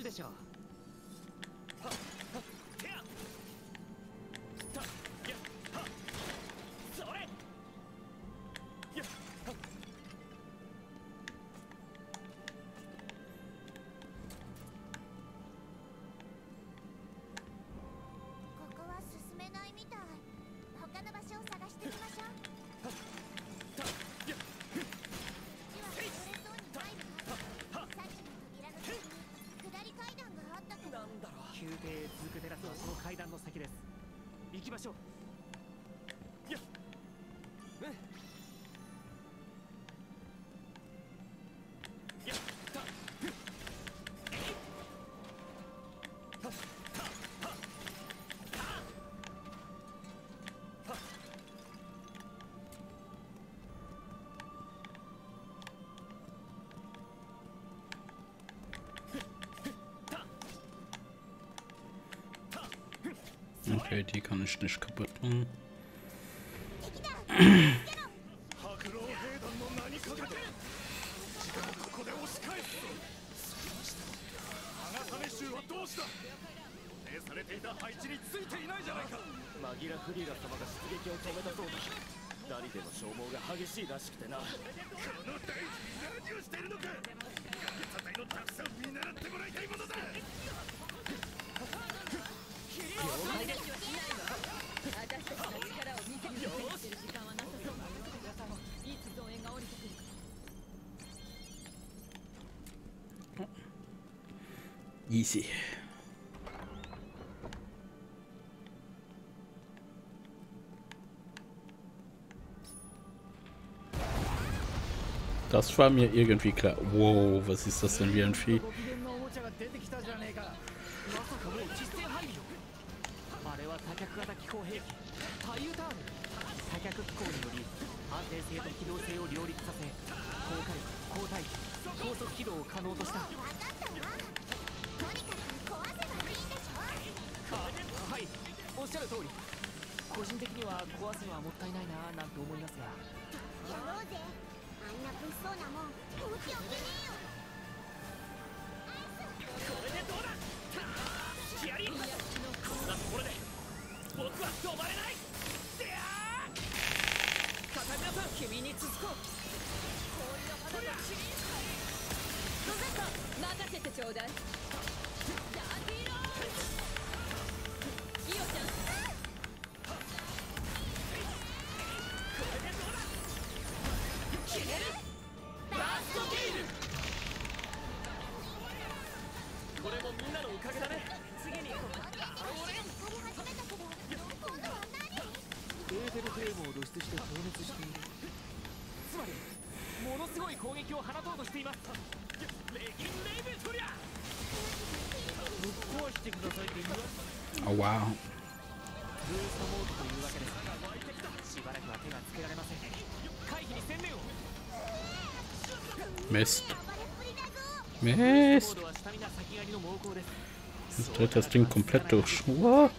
るでしょう。きましょう。Okay, die kann ich nicht kaputt machen. この大地に何をしのか崖たたいのたくさん見習ってもだ easy. Das war mir irgendwie klar. Wow, was ist das denn wie ein Vieh? 壊すのはもったいないななんて思いますが。やろうぜ。あんな物騒なもん放っておけねえ。Mist. Jetzt dreht das Ding komplett durch. What?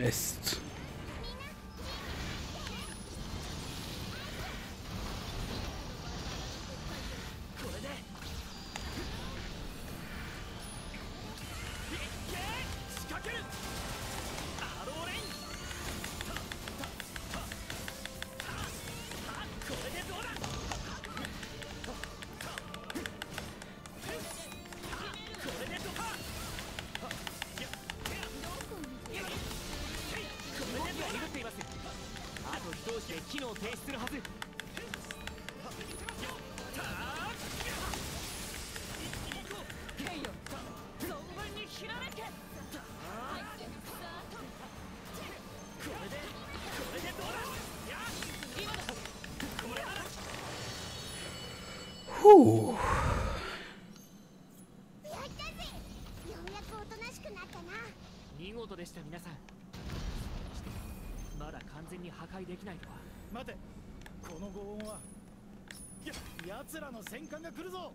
Mist. Whew. でした皆さんまだ完全に破壊できないとは待てこの轟音はや奴らの戦艦が来るぞ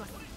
Look.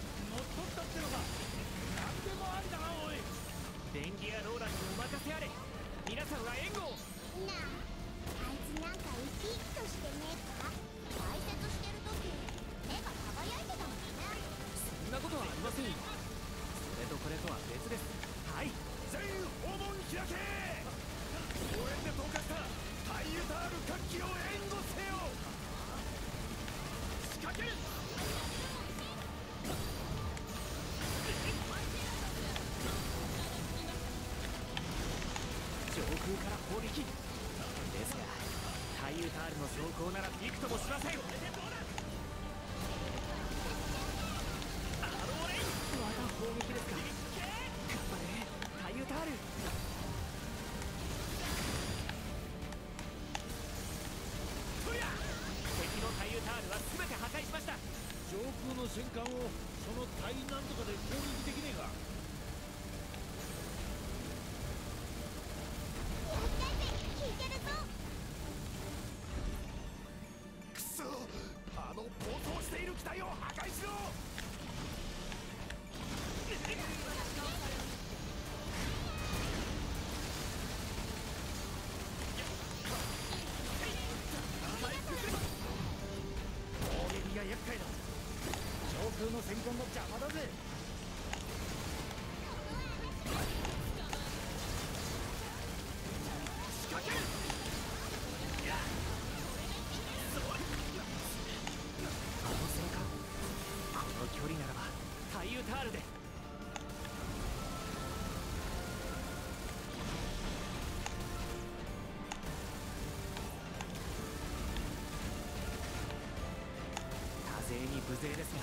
勢ですが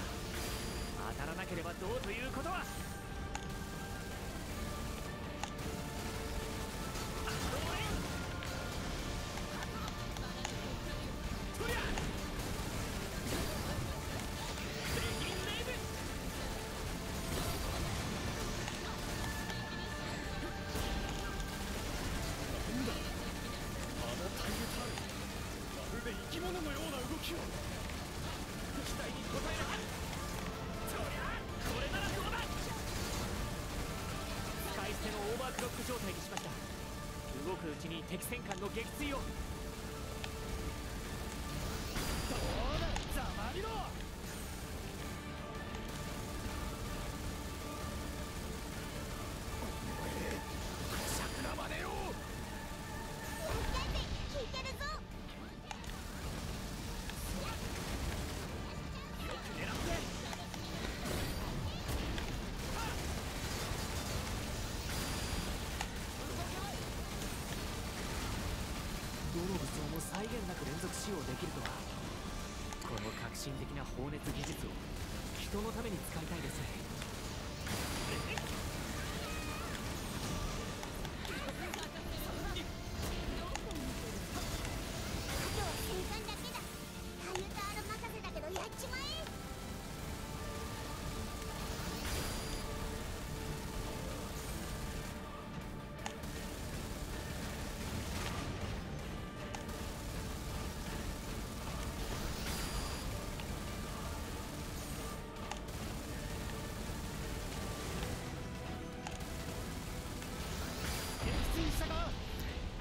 当たらなければどうということくうちに敵戦艦の撃墜を高熱技術を人のために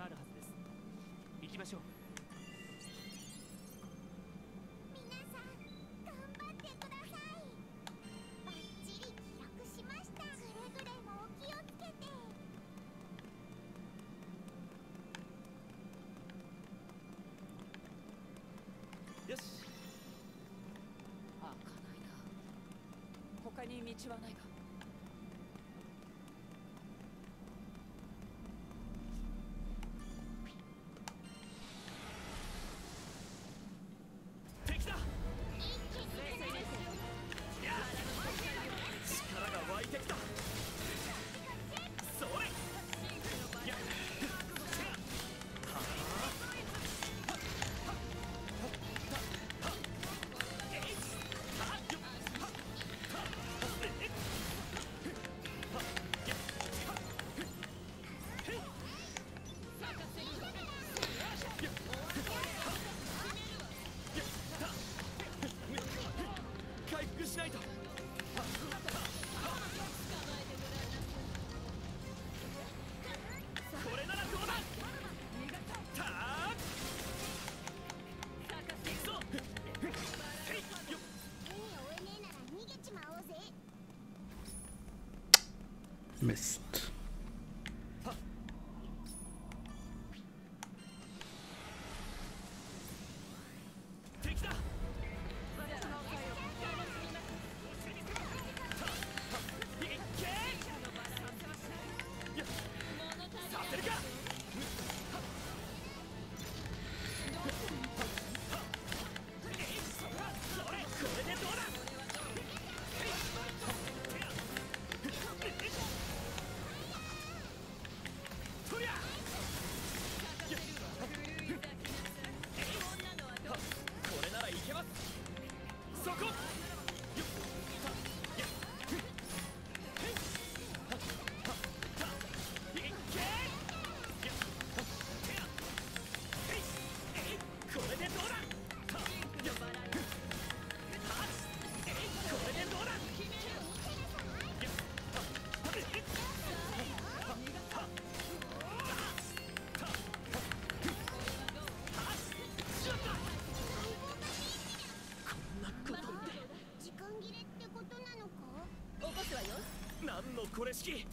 があるはずです。行きましょう。皆さん頑張ってください。バッチリ記録しました。くれぐれもお気をつけて。よし。開かないな他に道はないか。miss. これ式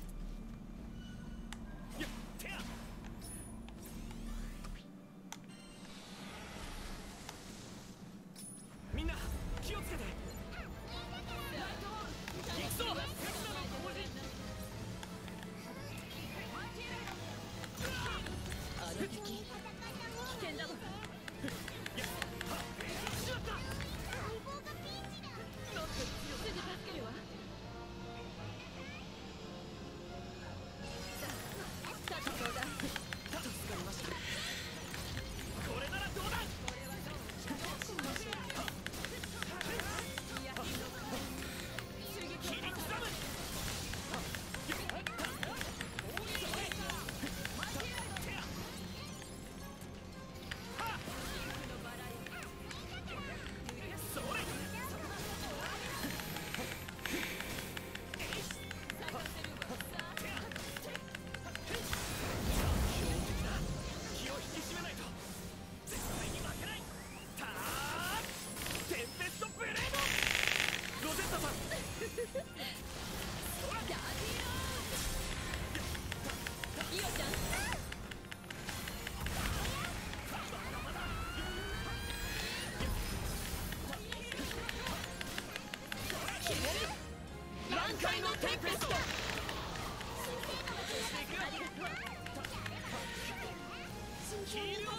Tranquilo!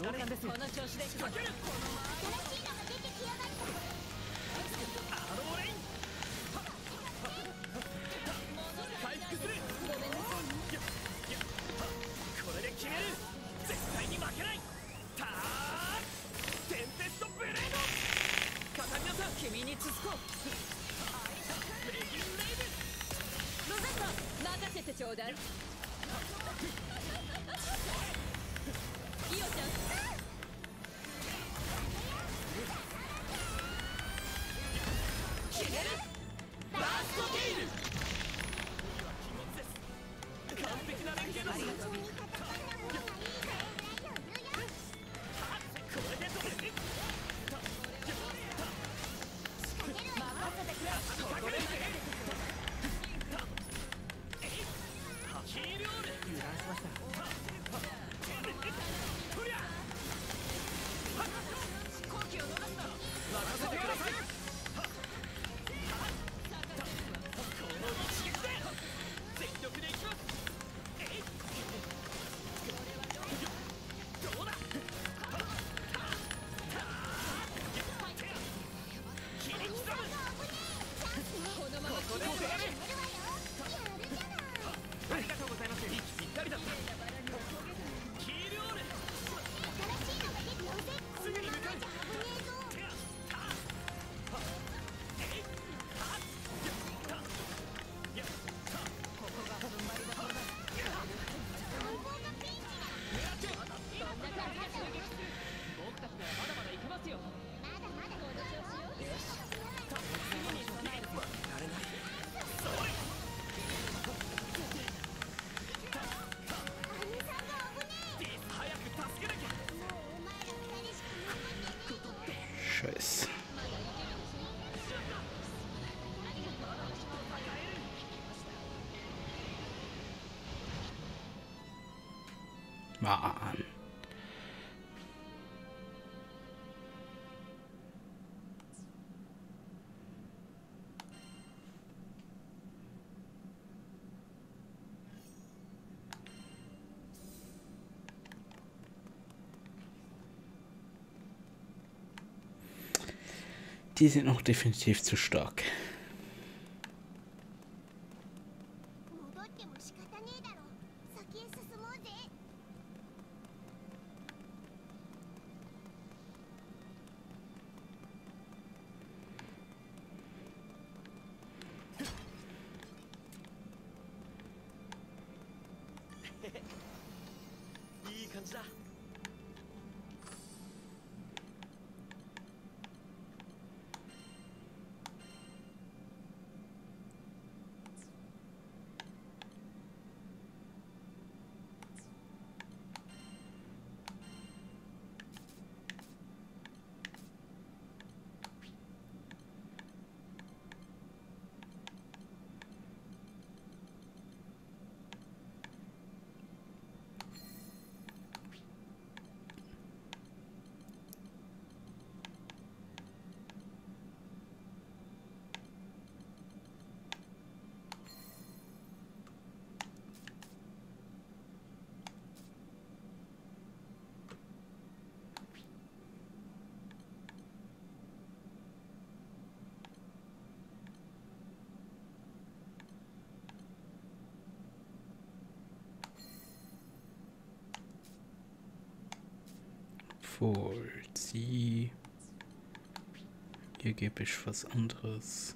下ねこの調子で引き分ける waren. Die sind noch definitiv zu stark. vollzieh. Hier gebe ich was anderes.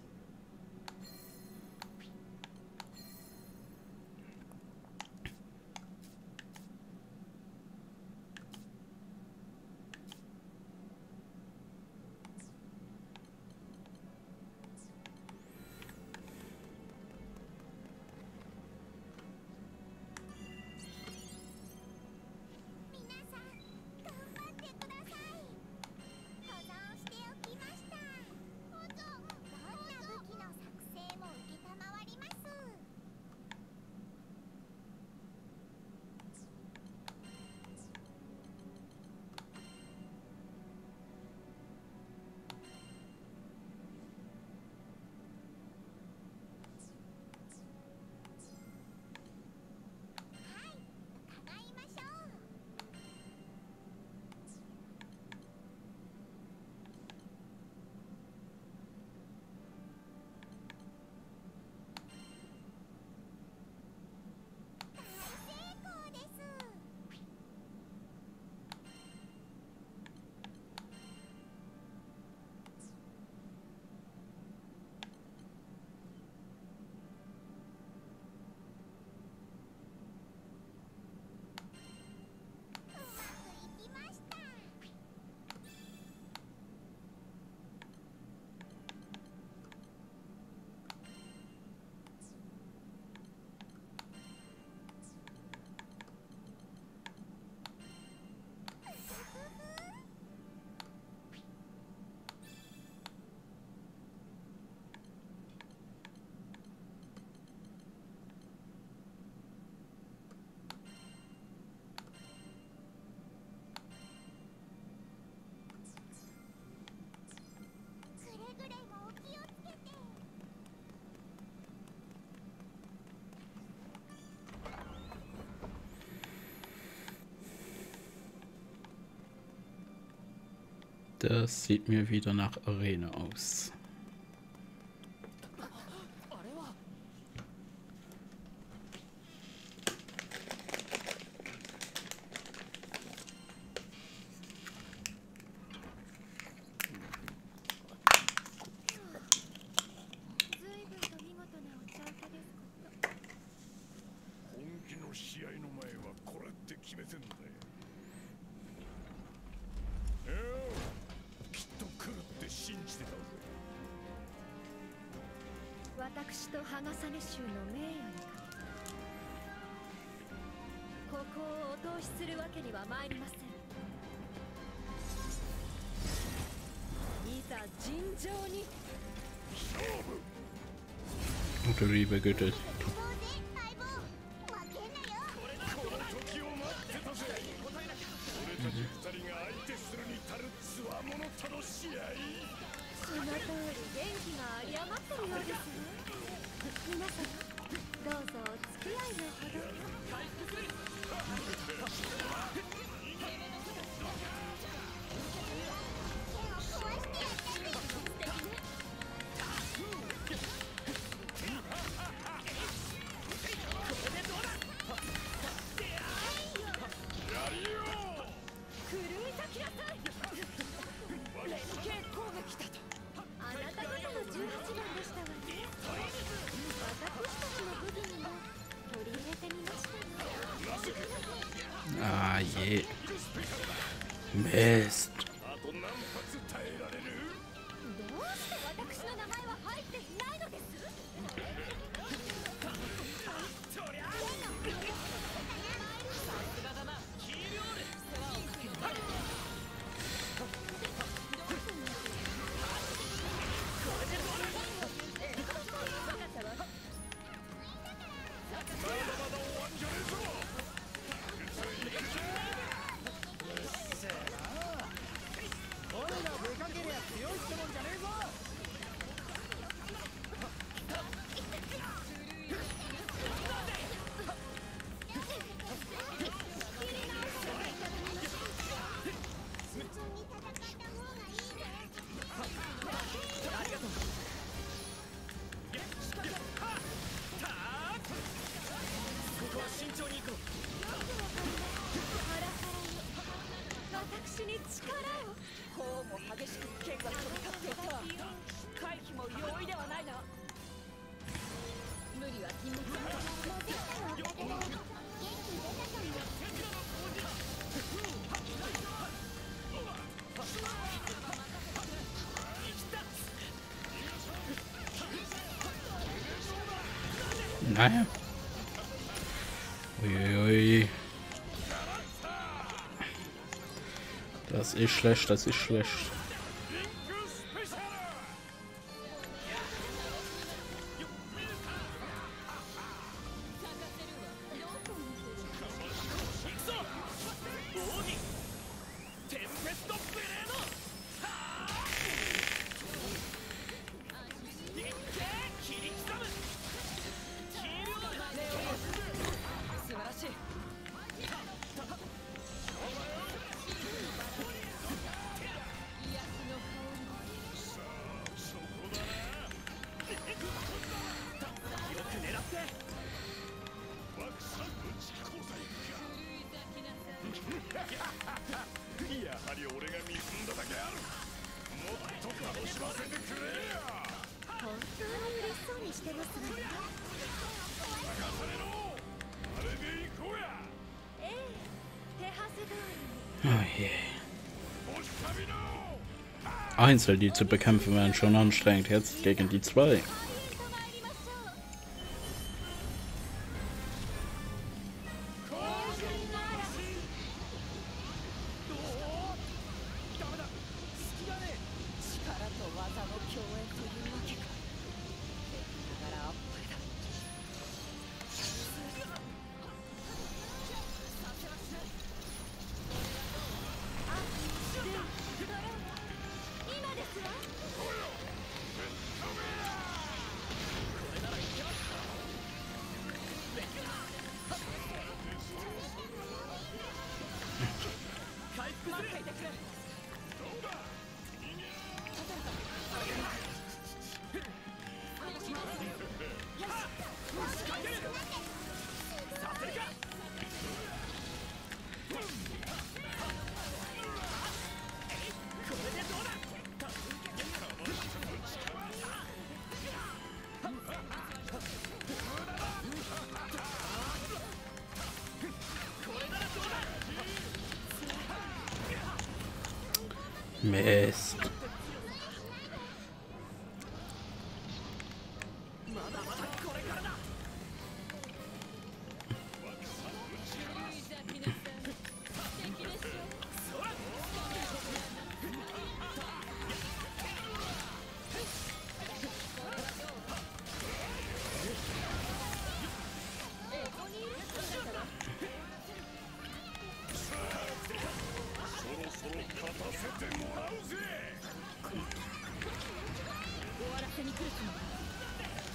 Das sieht mir wieder nach Arena aus. 私とハガサネ州の名誉にかここをお通しするわけにはまいりませんいざ尋常に Terrible, good. Von daher. Uiuiui. Das ist schlecht, das ist schlecht. Einzel, die zu bekämpfen, wären schon anstrengend. Jetzt gegen die zwei. Me es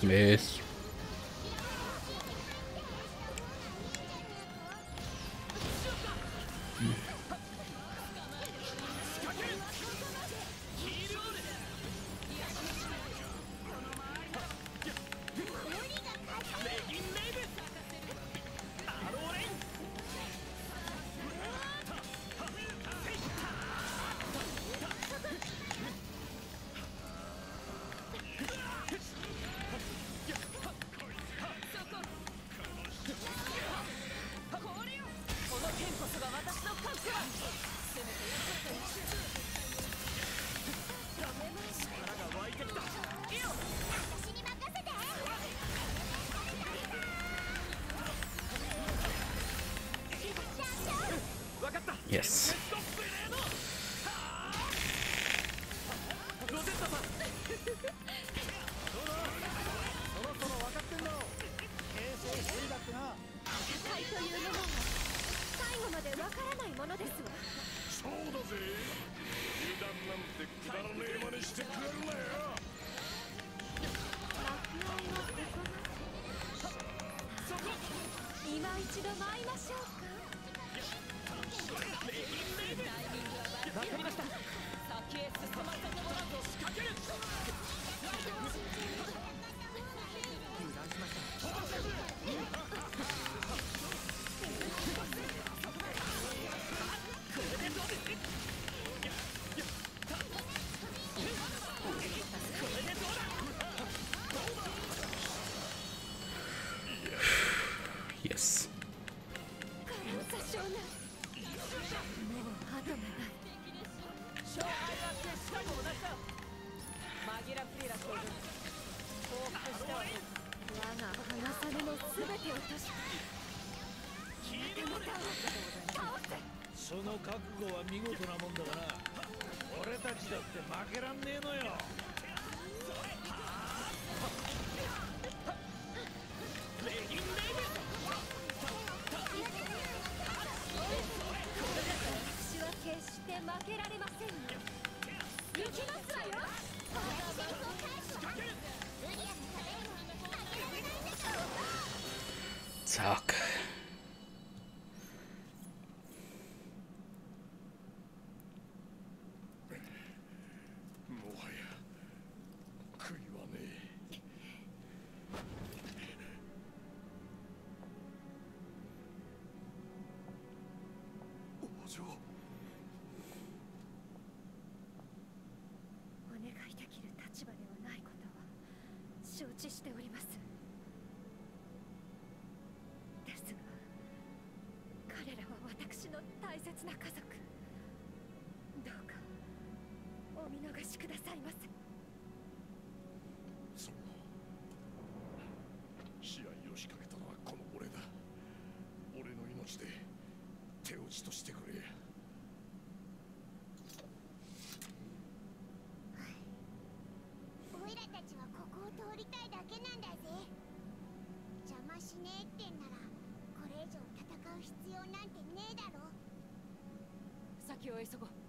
miss. だって負けらんねえのよ。レギンレ私は決して負けられませんよ。行きますわよ。さあ知しております。ですが彼らは私の大切な家族。先を急ごう。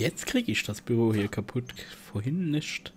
Jetzt kriege ich das Büro hier kaputt. Vorhin nicht.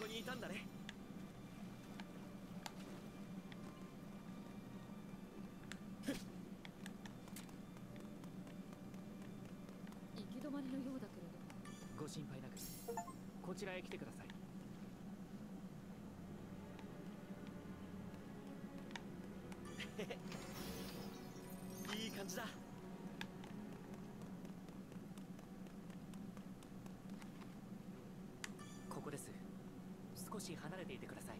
ここにいたんだね。行き止まりのようだけれどご心配なく。こちらへ来てくださいいし離れていてください。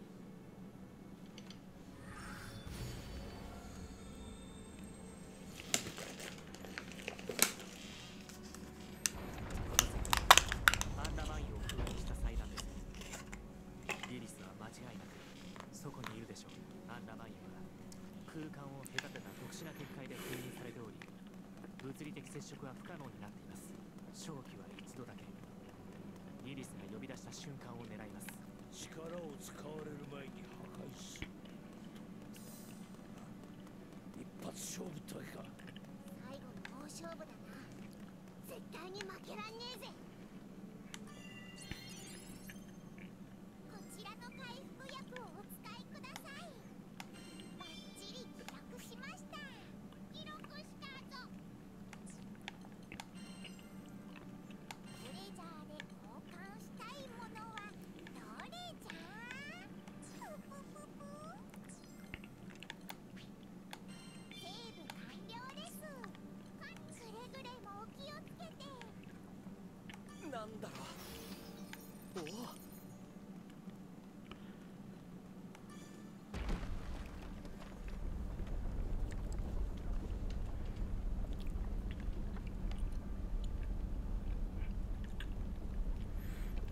アンダマインを封印した祭壇です。リリスは間違いなくそこにいるでしょう。アンダマインは空間を隔てた特殊な結界で封印されており物理的接触は不可能になっています。勝機は一度だけ。リリスが呼び出した瞬間を狙います力を使われる前に破壊し一発勝負ってわけか。最後の大勝負だな。絶対に負けらんねえぜ。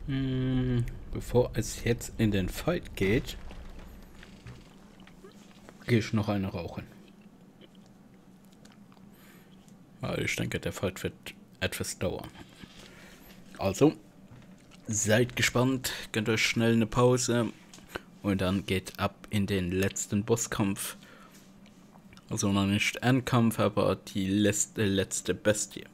Hm, bevor es jetzt in den Fight geht, gehe ich noch eine rauchen. Weil ich denke, der Fight wird etwas dauern. Also, seid gespannt, gönnt euch schnell eine Pause und dann geht ab in den letzten Bosskampf. Also noch nicht Endkampf, aber die letzte, letzte Bestie.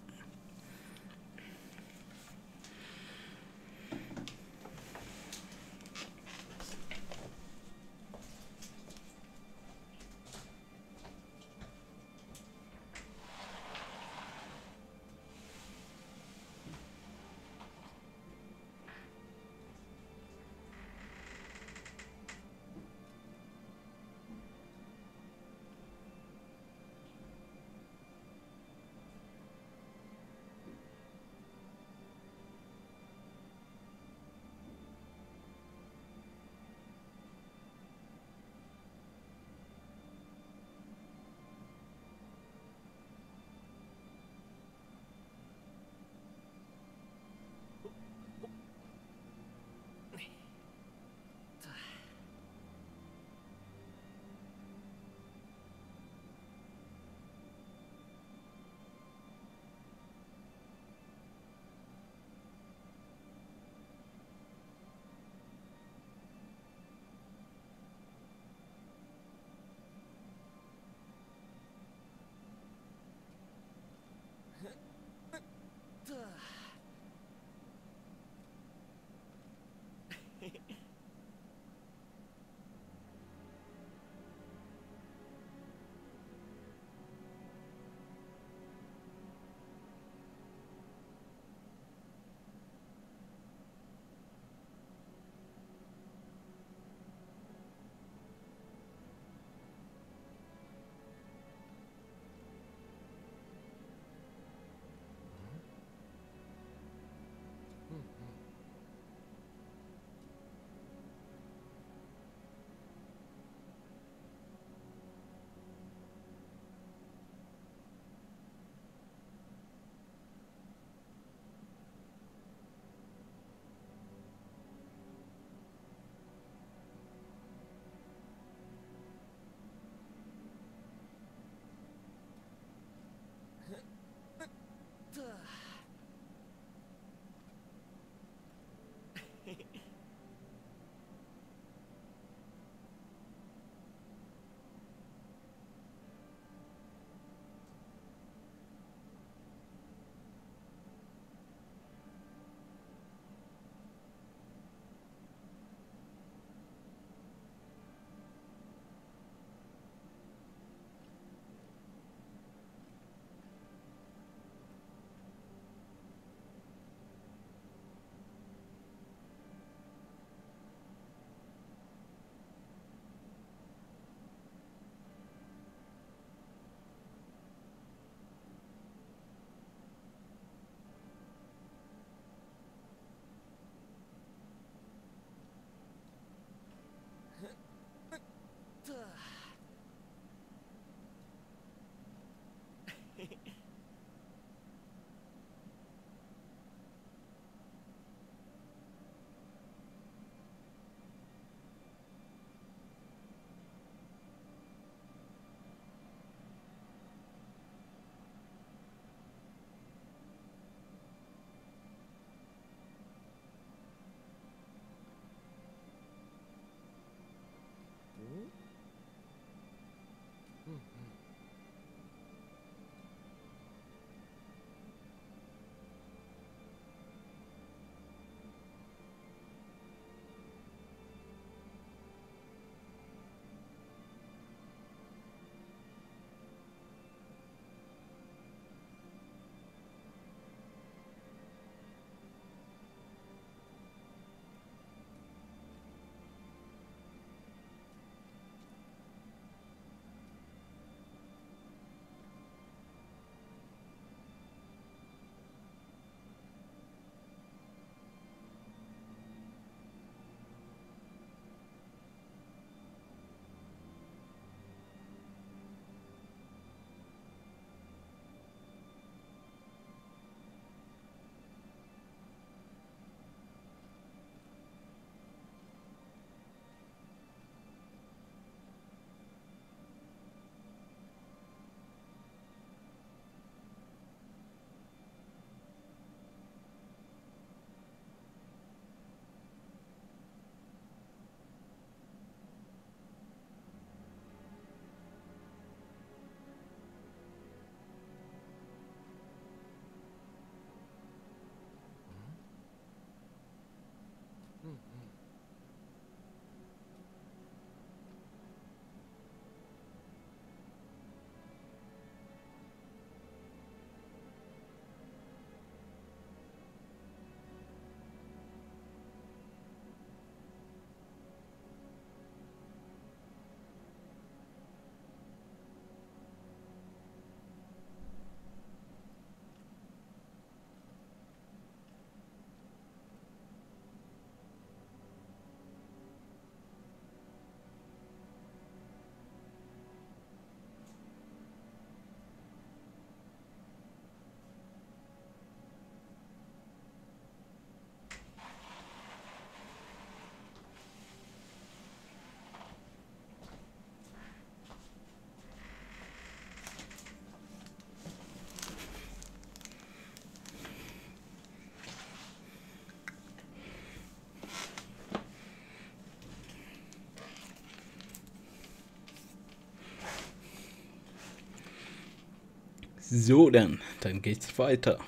So, dann, dann geht's weiter.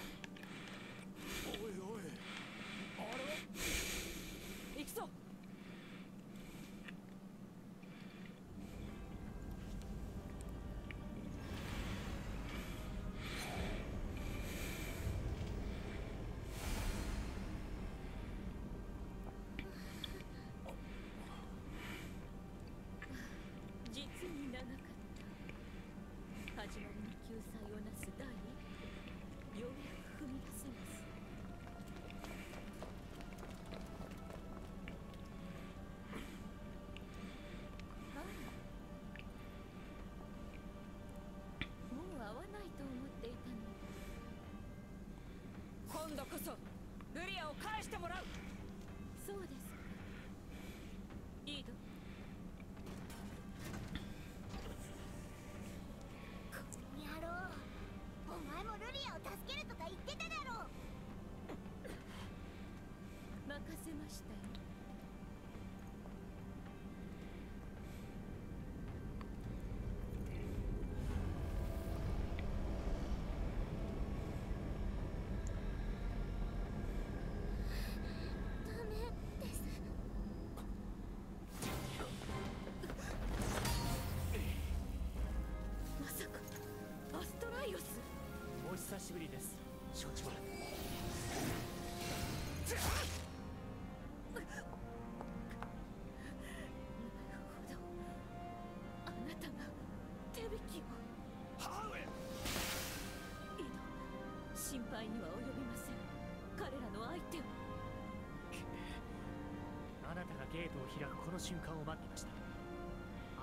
ゲートを開くこの瞬間を待っていました。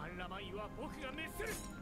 アンラマインは僕が滅する。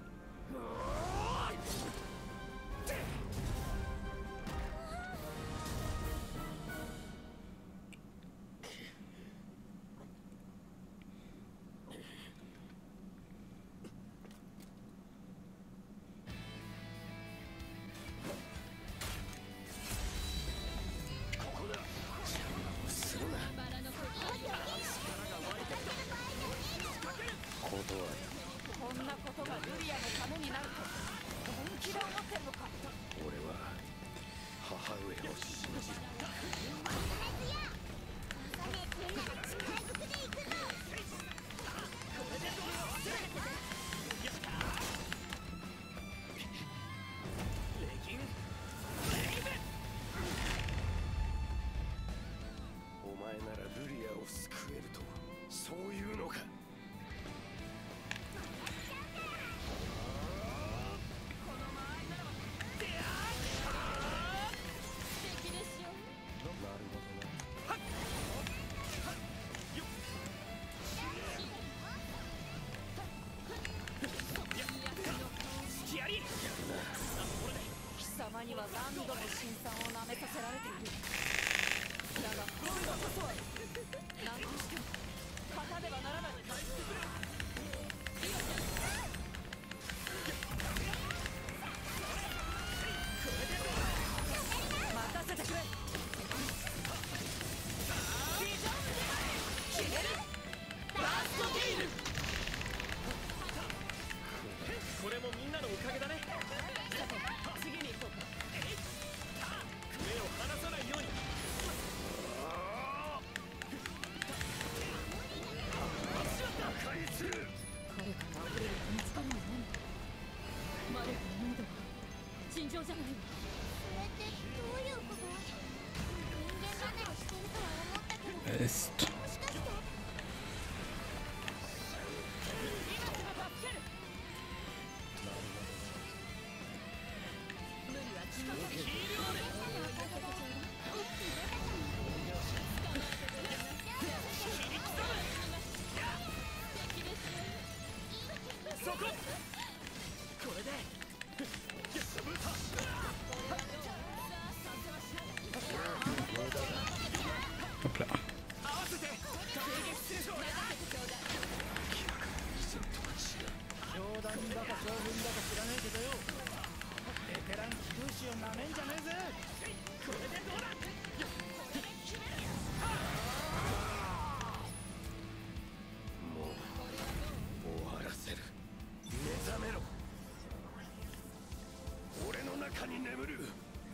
中に眠る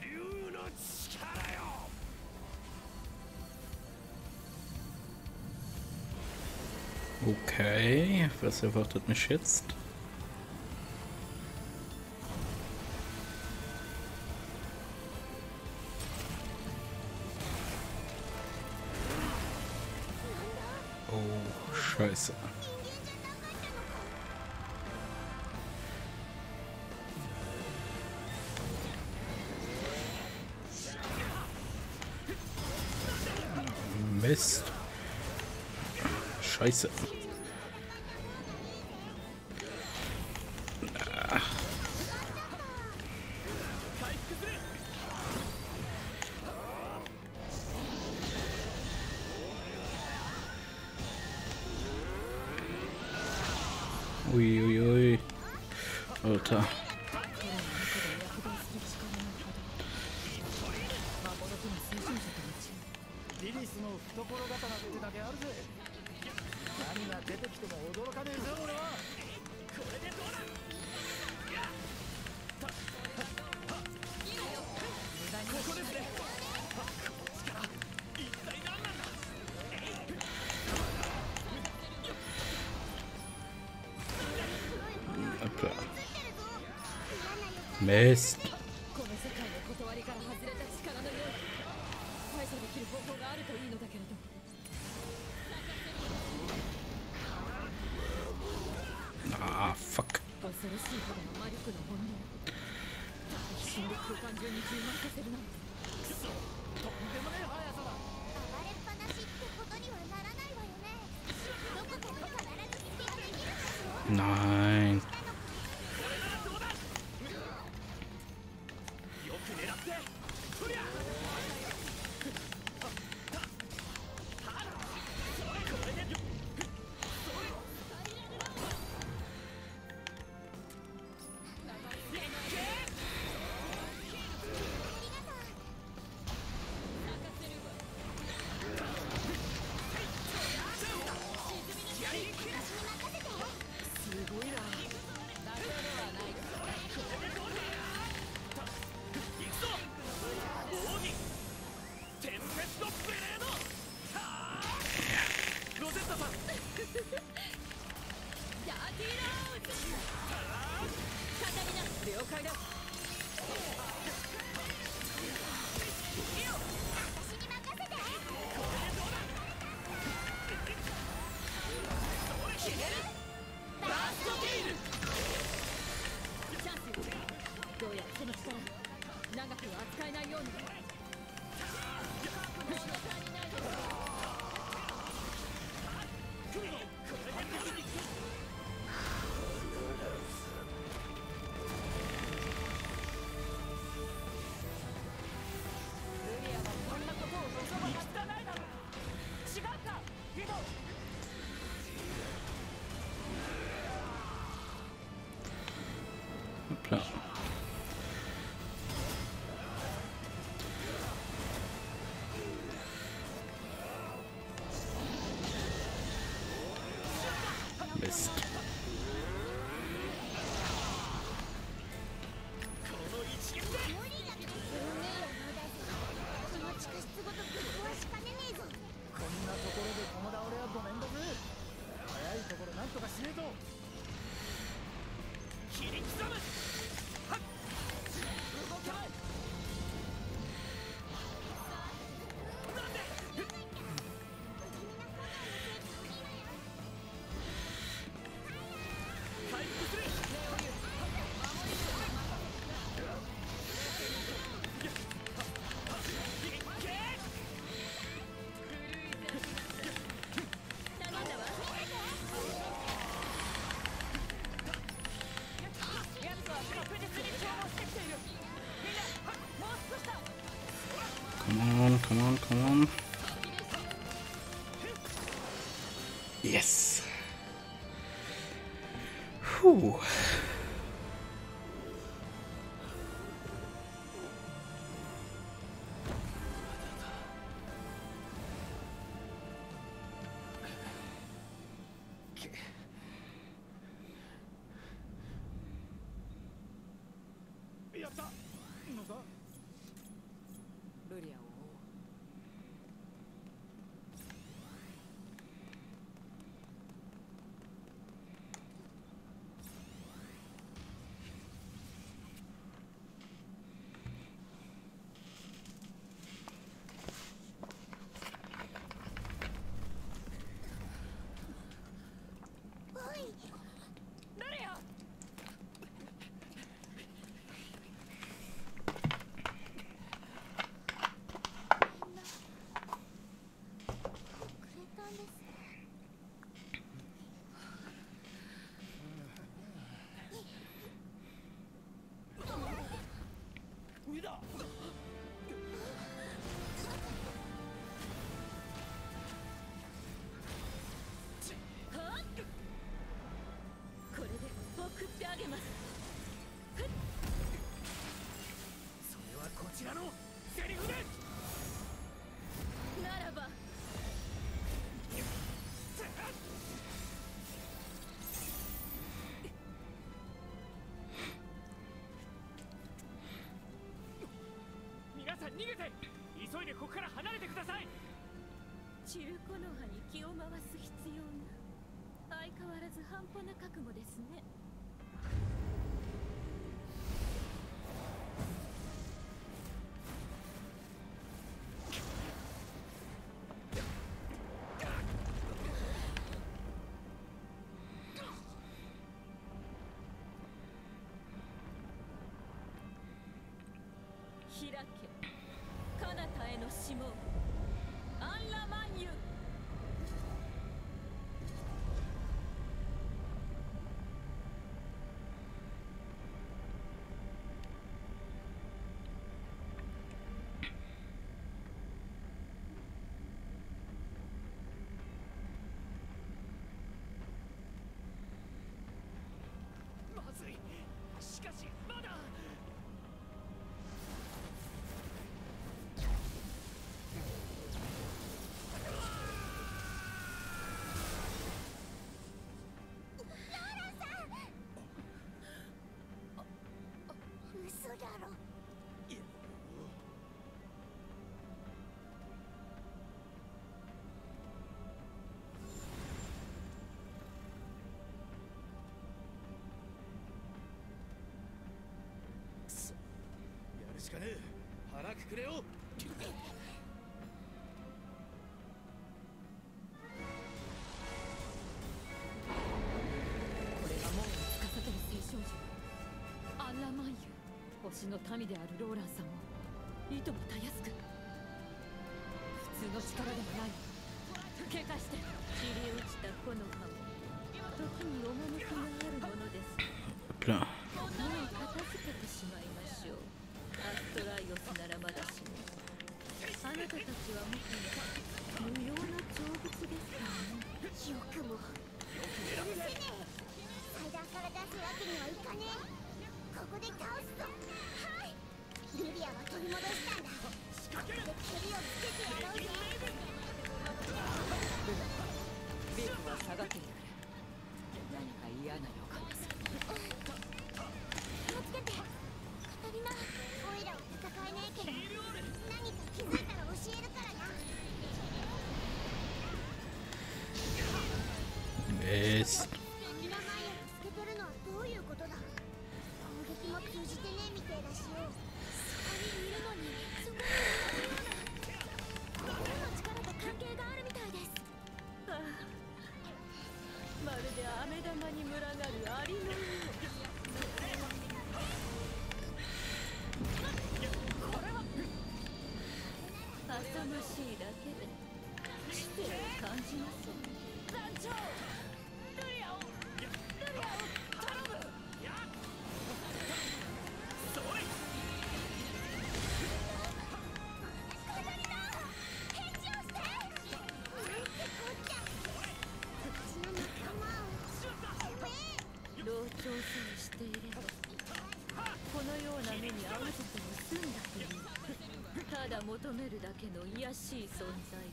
竜の力よ Okay, was erwartet mich jetzt? Bye. Mist. Woo! 逃げて急いでここから離れてください。中古の葉に気を回す必要が相変わらず半端な覚悟ですね。開前の指紋しかね。え腹くくれよ。星の民であるローランさんをいともたやすく普通の力ではない。警戒して散り落ちた木の葉も時に趣があるものです. (laughs) もう片付けてしまいましょうアストライオスなら。まだしもあなたたちはもはや無用な長物です。からねよくも許せねえ階段から出す。わけにはいかねえここで倒す。ぞはいリリアは取り戻したんだけの卑しい存在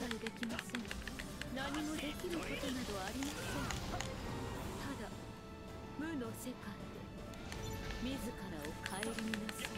解できません。何もできることなどありません。ただ無の世界で自らを顧みなさい。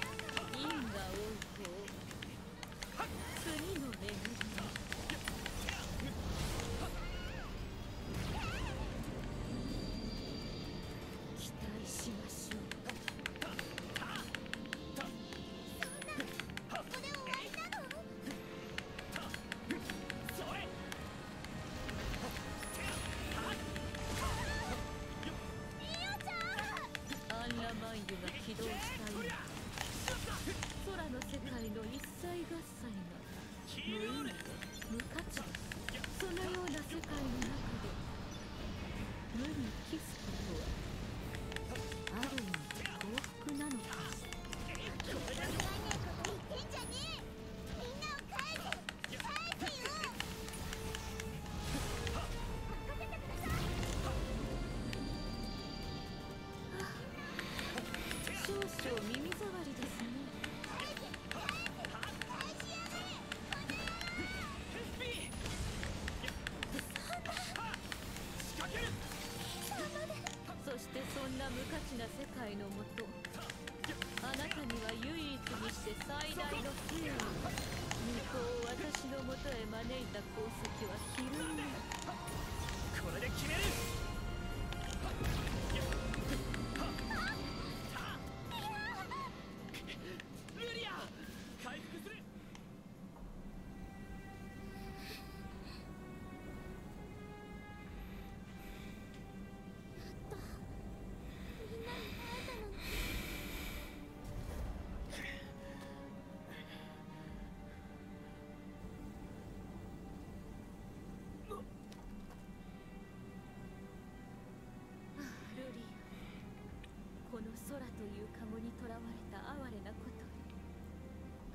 カゴに囚われた哀れなこと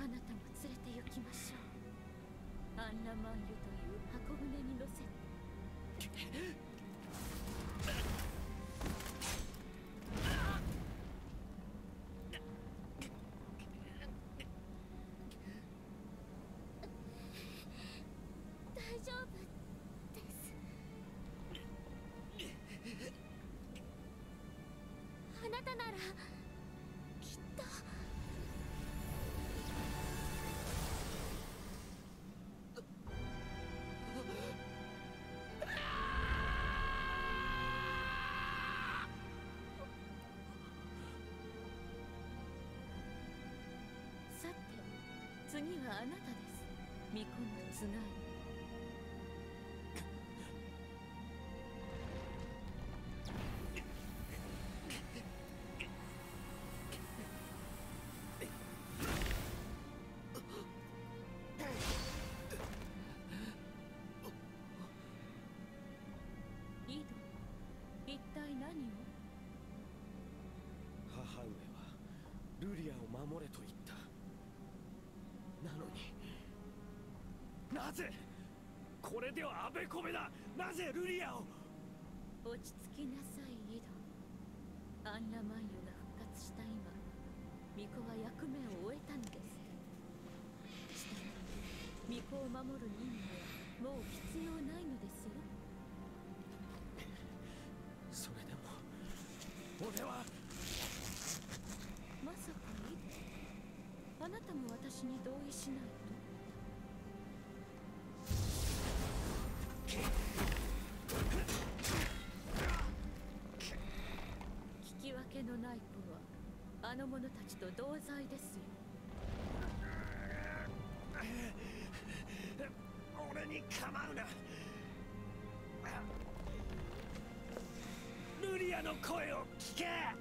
あなたも連れて行きましょうアンラマンユという箱舟に乗せて大丈夫ですあなたなら。次はあなたです巫女のつがいイド一体何を母上はルリアを守れと言ったなのになぜこれではあべこべだ。なぜルリアを。落ち着きなさいイド。アンラマンユが復活した今巫女は役目を終えたのです。したがって巫女を守る任務はもう必要ないのですよ。(laughs) それでも俺は。まさかイド。あなたも私に同意しないの者たちと同罪ですよ。俺に構うな。ルリアの声を聞け。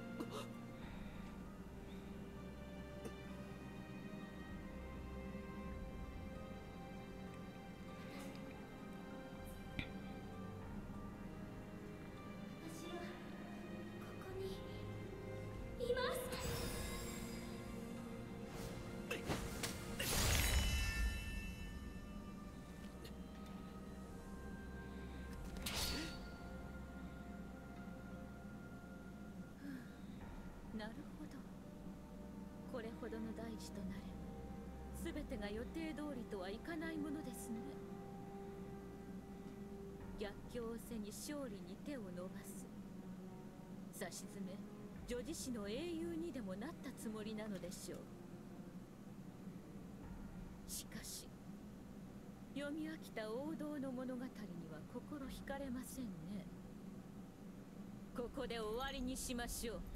ほどの大事となれ全てが予定通りとはいかないものですね。逆境を背に勝利に手を伸ばす。さしずめ女児子の英雄にでもなったつもりなのでしょう。しかし読み飽きた王道の物語には心惹かれませんね。ここで終わりにしましょう。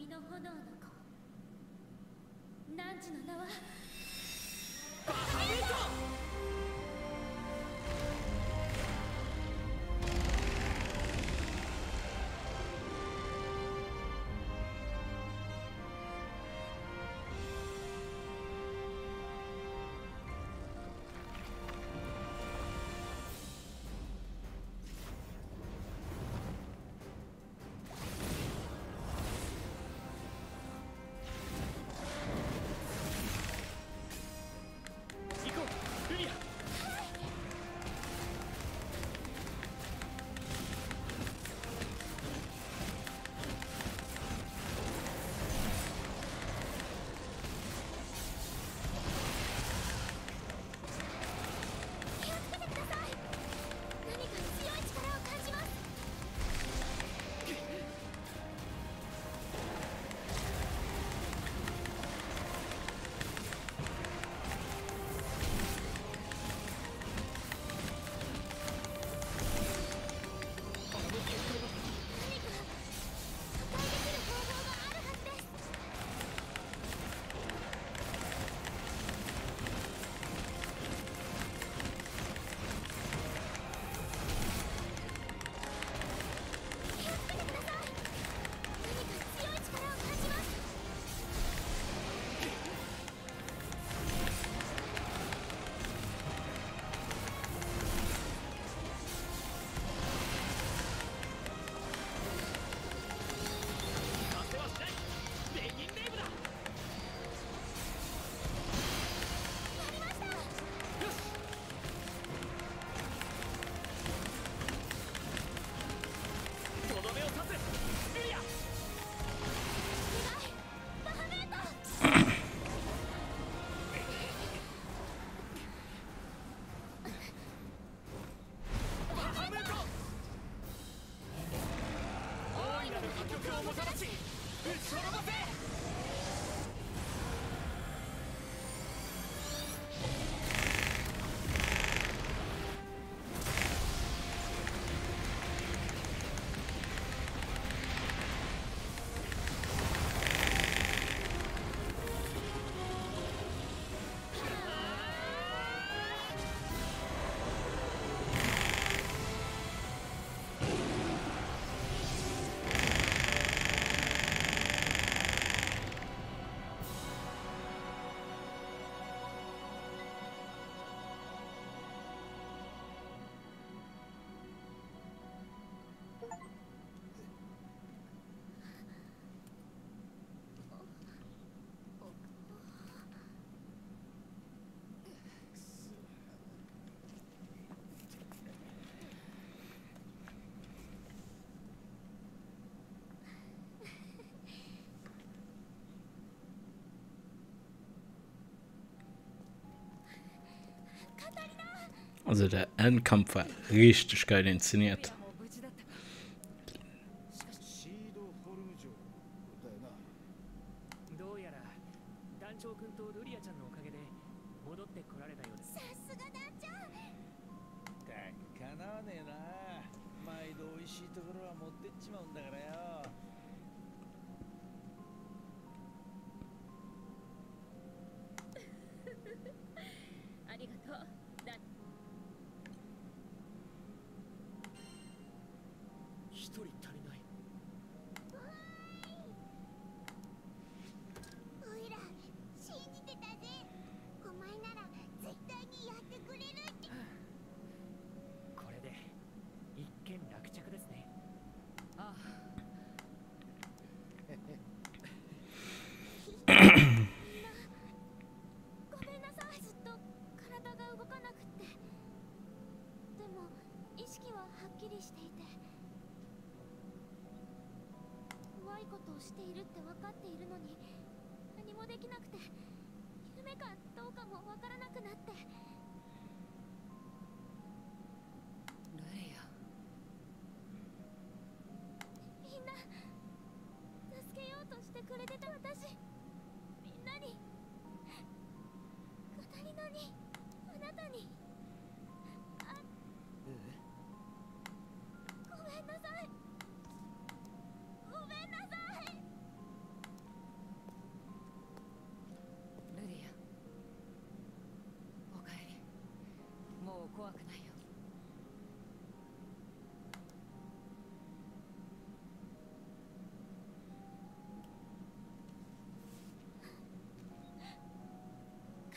君の炎の子。汝の名は？Also der Endkampf war richtig geil inszeniert. くれてた私。みんなに。語りのに。あなたに。あ。えごめんなさい。ごめんなさい。ルリア。おかえり。もう怖くないよ。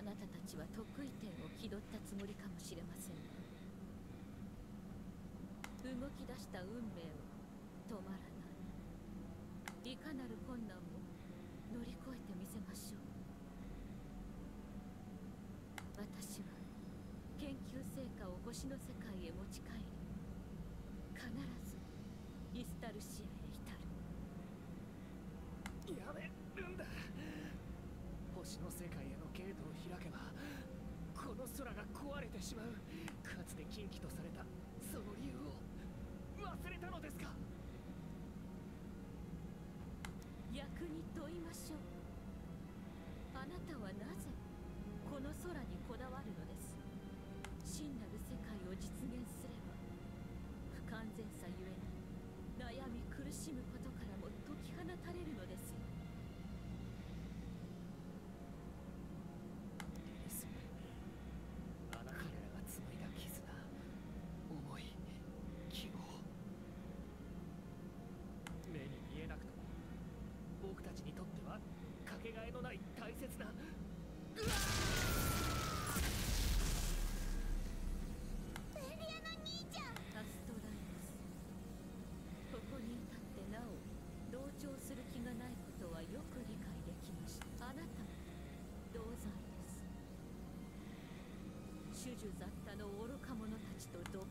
あなたたちは得意点を気取ったつもりかもしれません。が動き出した運命は止まらない。いかなる困難も乗り越えてみせましょう。私は研究成果を星の世界へ持ち帰り必ずイスタルシアへ至るやめるんだ星の世界へのゲートを開けばこの空が壊れてしまう。かつて禁忌とされたその理由を忘れたのですか？役に問いましょう。あなたは何えのない大切なベリアの兄ちゃんアストライスここに至ってなお同調する気がないことはよく理解できましたあなたも同罪です種々雑多の愚か者たちとど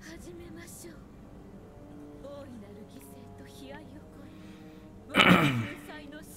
始めましょう。(laughs)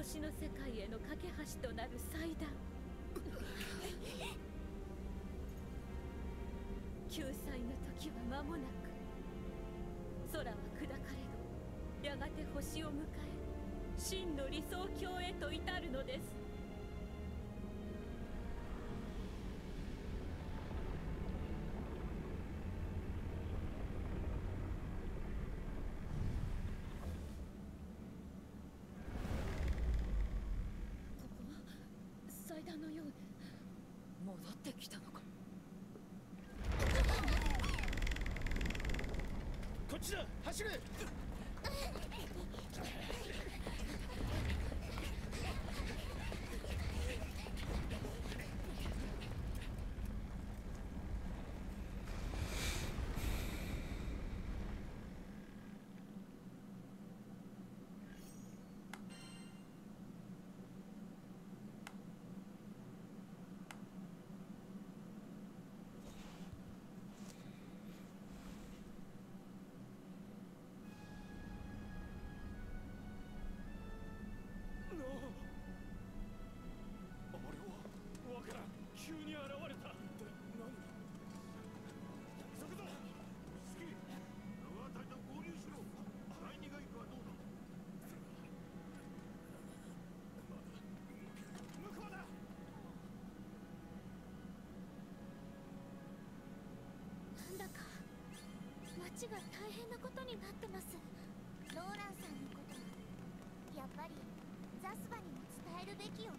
星の世界への架け橋となる祭壇。救済の時は間もなく空は砕かれどやがて星を迎え真の理想郷へと至るのですここは祭壇のようで戻ってきたのかこっちだ走れちが大変なことになってますローランさんのことやっぱりザスバにも伝えるべきよね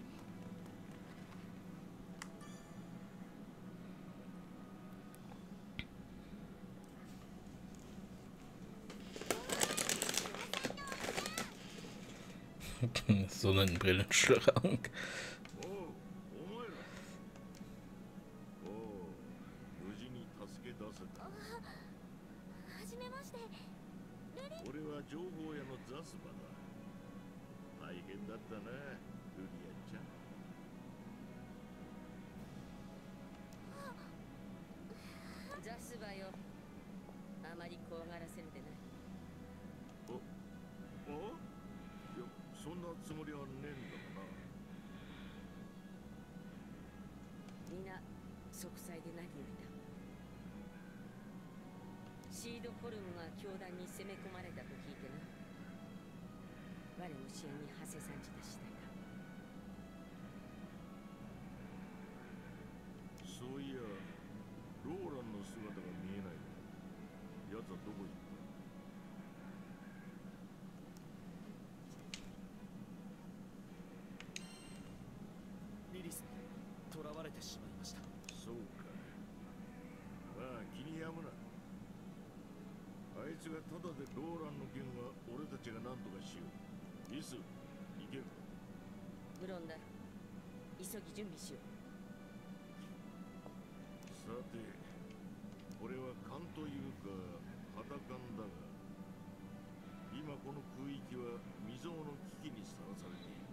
(laughs) Sonnenbrillenschrank. (laughs) 我の支援に馳せ参じた次第だ。そういやローランの姿が見えない奴はどこ行った？リリスに囚われてしまいました。そうか。まあ気に病むな。あいつがただでローランの件は俺たちが何とかしようイス行ける無論だ。急ぎ準備しよう。さてこれは勘というか肌感だが今この空域は未曾有の危機にさらされている。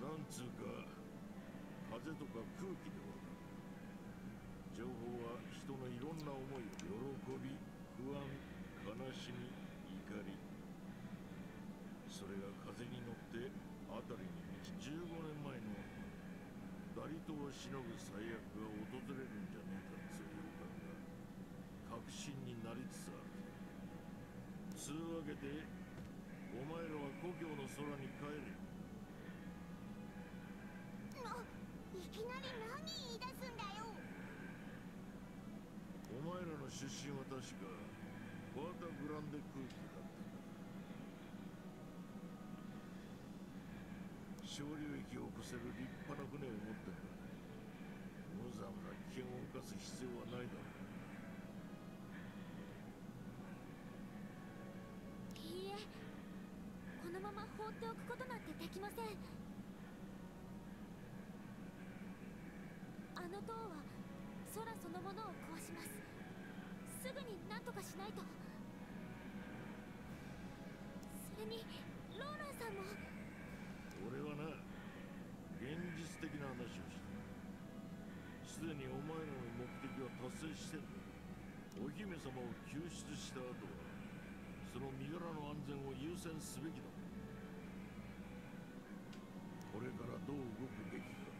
なんつうか風とか空気でわかる情報は人のいろんな思い喜び悲しみ怒り。それが風に乗って辺りに満ち15年前のダリトをしのぐ最悪が訪れるんじゃねえかっつう予感が確信になりつつある。つうわけでお前らは故郷の空に帰れ。いきなり何言い出すんだよ。お前らの出身は確かバータグランデ空気だった小流域を越せる立派な船を持ってる無残な危険を冒す必要はないだろう。いいえこのまま放っておくことなんてできません。あの塔は空そのものを壊します。すぐに何とかしないと。れにローランさんも。俺はな現実的な話をしたすでにお前らの目的は達成してるお姫様を救出した後はその身柄の安全を優先すべきだ。これからどう動くべきか。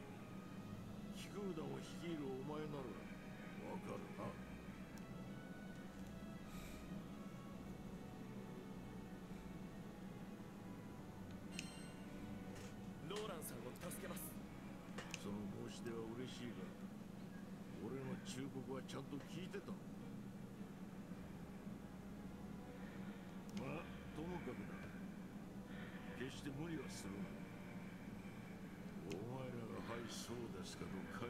飛空団を率いるお前ならわかるな。しいが俺の忠告はちゃんと聞いてた。まあともかくだ。決して無理はするな。お前らが「はいそうですか」と帰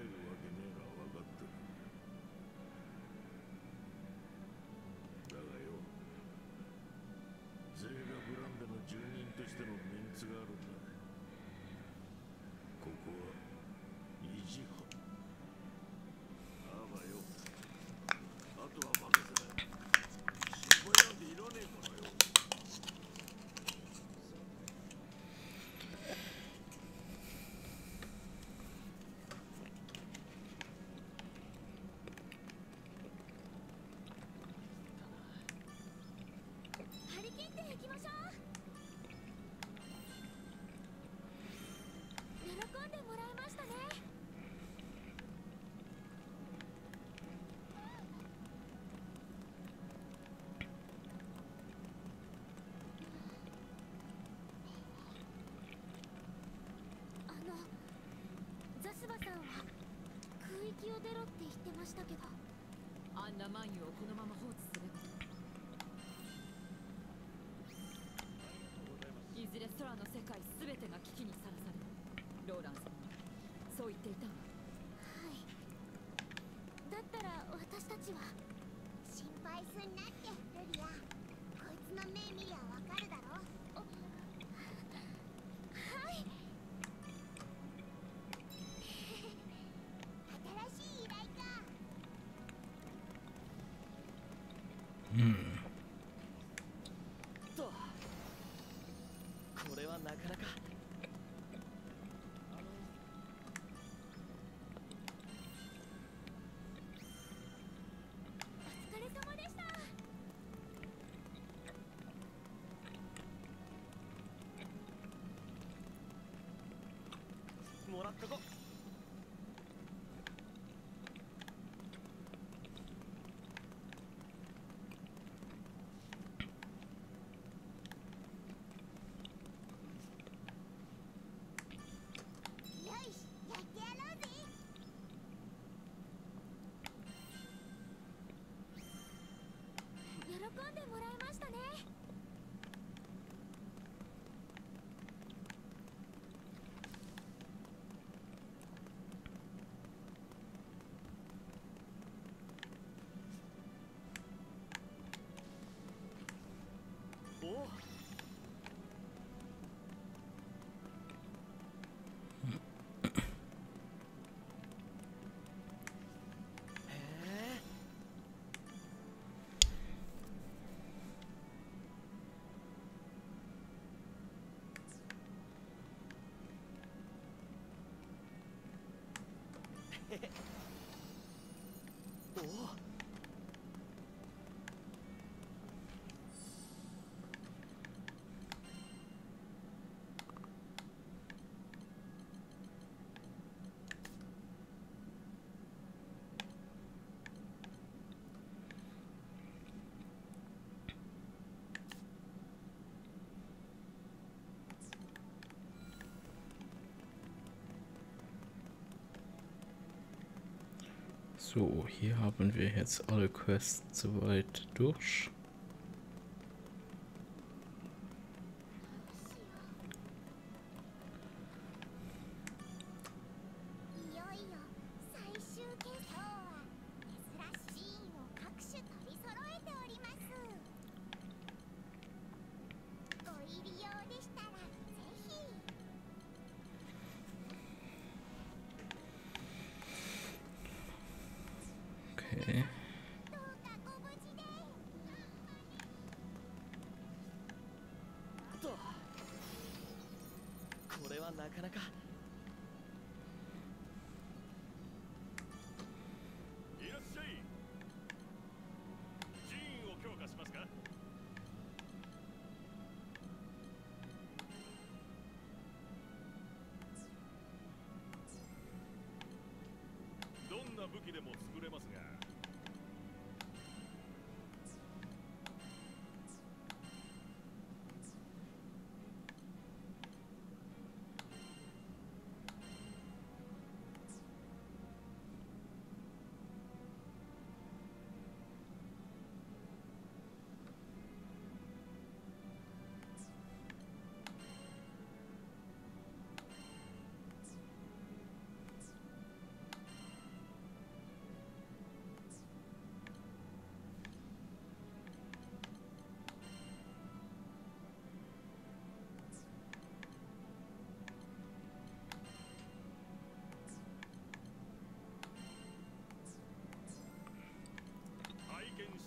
敵を出ろって言ってましたけど。あんなマンユをこのまま放置すればいずれ空の世界全てが危機にさらされる。ローランさんはそう言っていたわ。はい。だったら私たちは。心配すんなってれはなかなか。お疲れ様でした。もらっとこ喜んでもらえますおお「So, hier haben wir jetzt alle Quests soweit durch.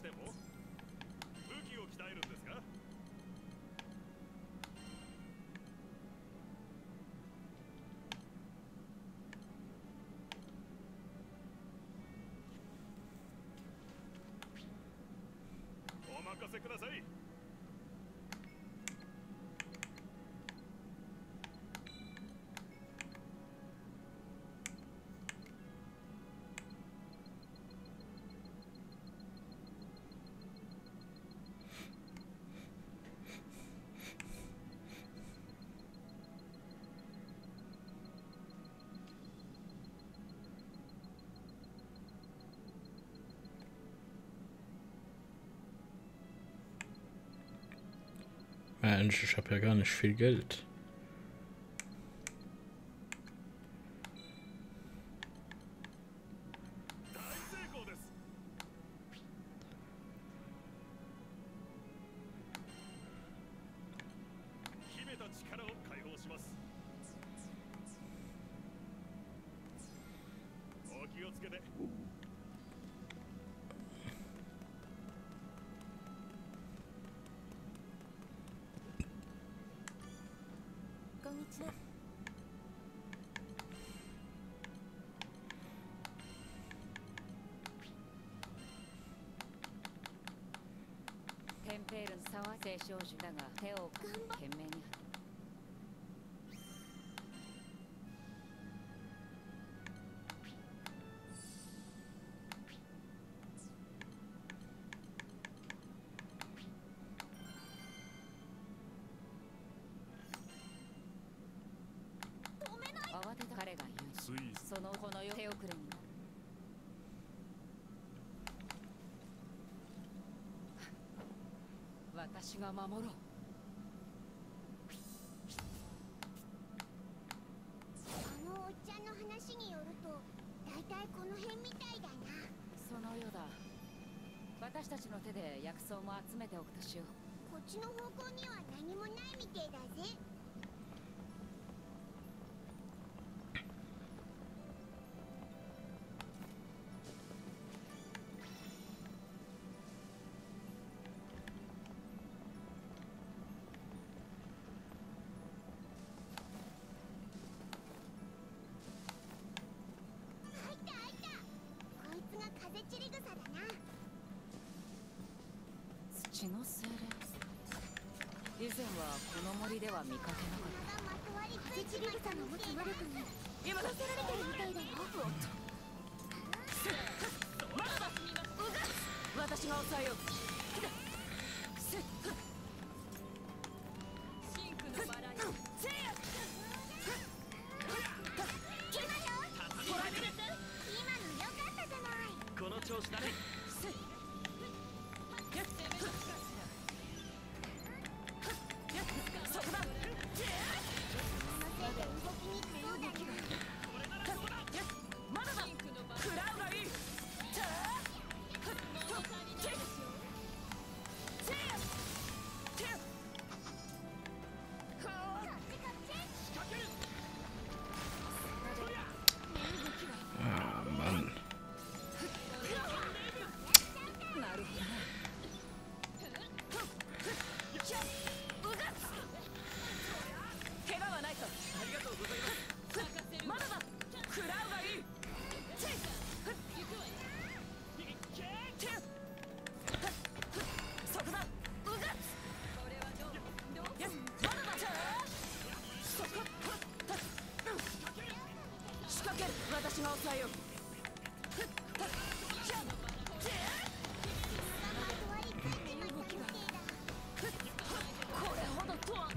しても武器を鍛えるんですか？お任せください。Mensch, ich habe ja gar nicht viel Geld. 少女だが手を懸命に。慌てた彼が言うスイスそのこの世手遅れ。に私が守ろう。あのおっちゃんの話によると大体この辺みたいだな。そのようだ。私たちの手で薬草も集めておくとしよう。こっちの方向には何もないみてえだぜ血の精霊以前はこの森では見かけなかっがまとわりついてる草の持つ魔力に今乗せられてるみたいだよまだだ私が抑えよう。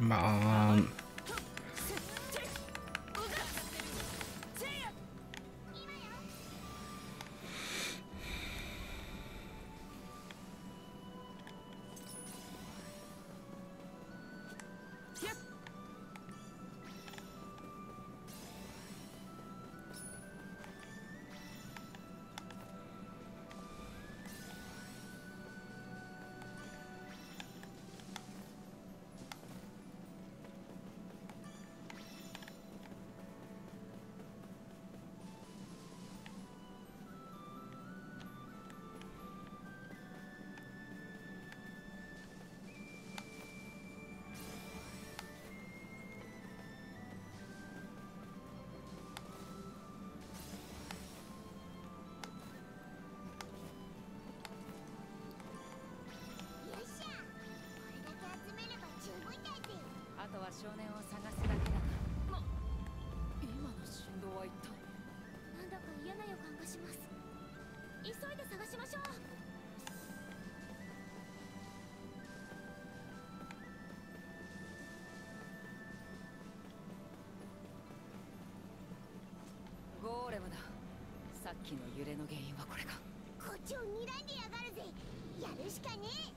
mà 少年を探すだけだな今の振動は一体なんだか嫌な予感がします急いで探しましょうゴーレムだ。さっきの揺れの原因はこれか。こっちを睨んでやがるぜ。やるしかねえ。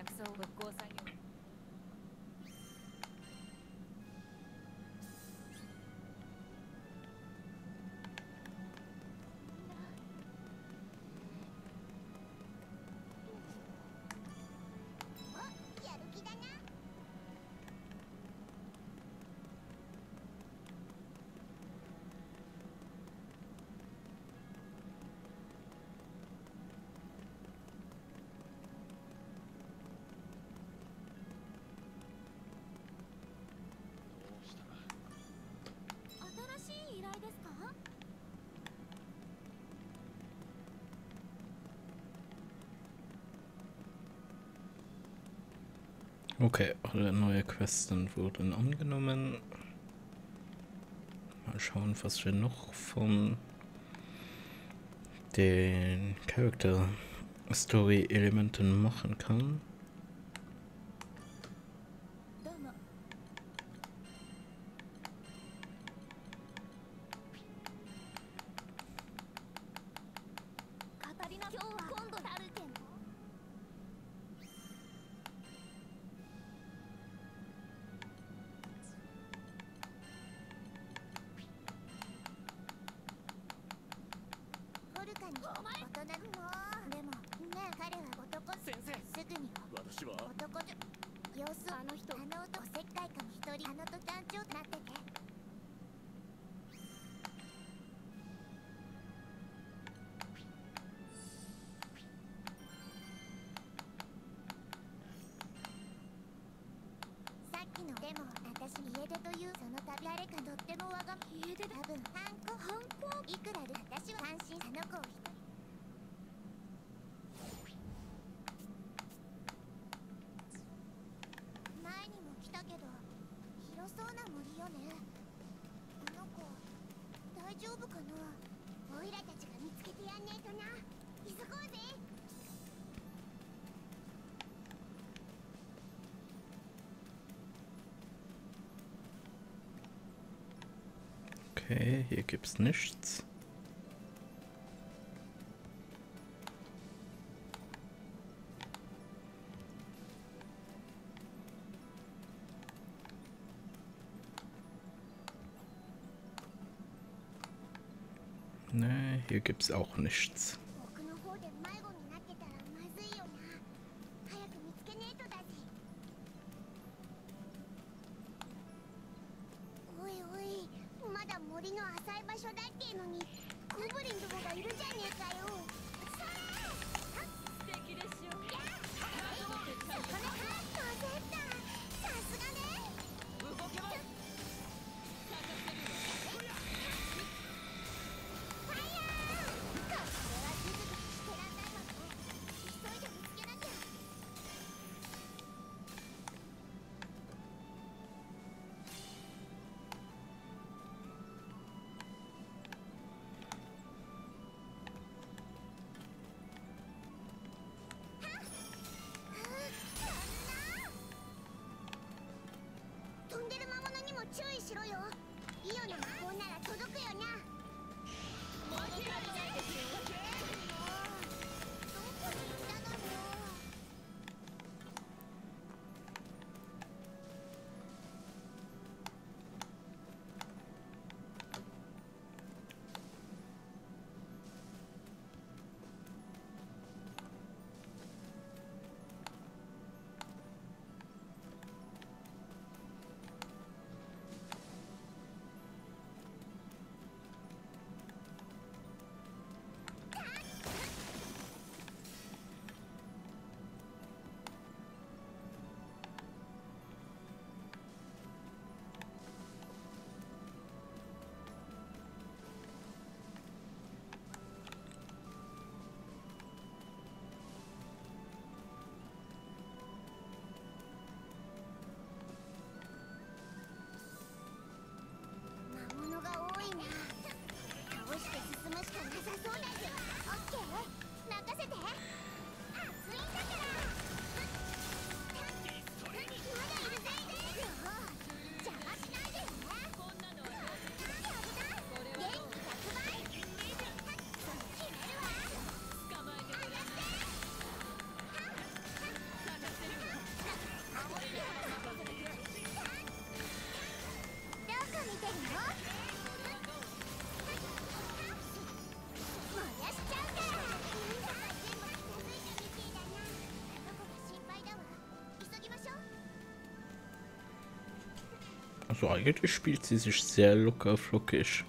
약속 못 고상이 Okay, alle neue Questen wurden angenommen. Mal schauen, was wir noch von den Charakter-Story-Elementen machen können. nichts. Ne, hier gibt's auch nichts. せて。Also eigentlich spielt sie sich sehr locker flockig.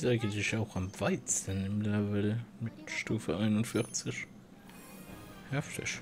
sage ich auch am weitesten im Level mit Stufe 41. Heftig.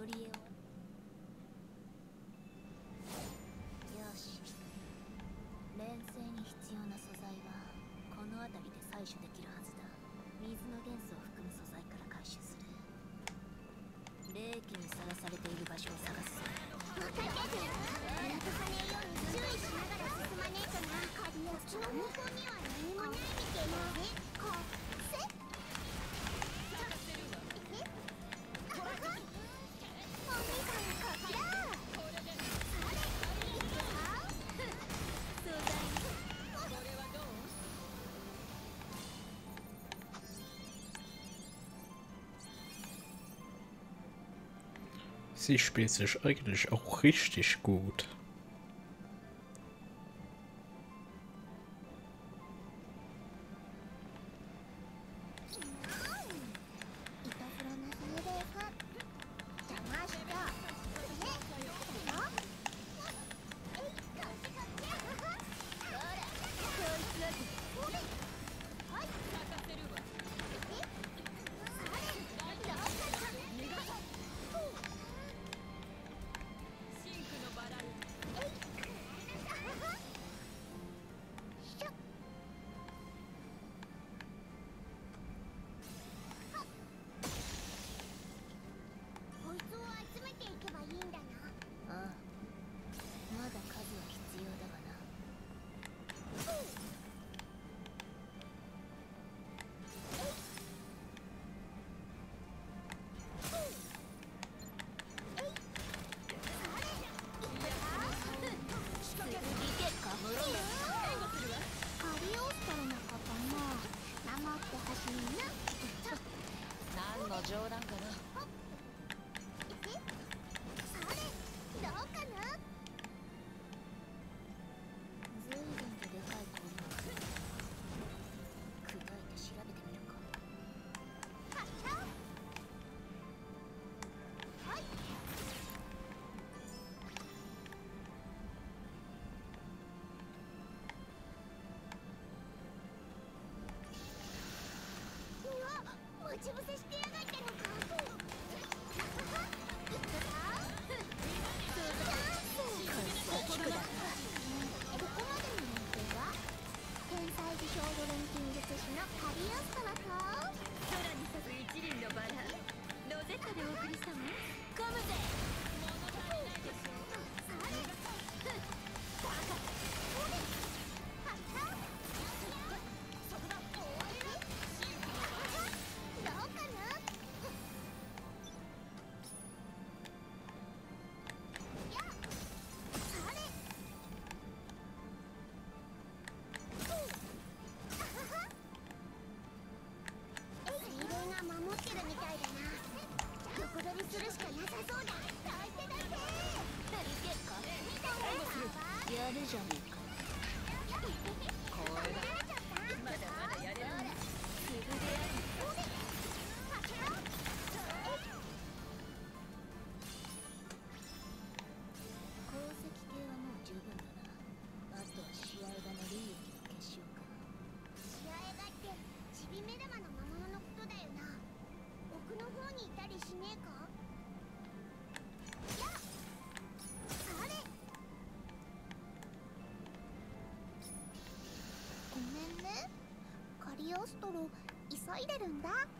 アりリを。sie spielt sich eigentlich auch richtig gut. ち伏せしてや急いでるんだ。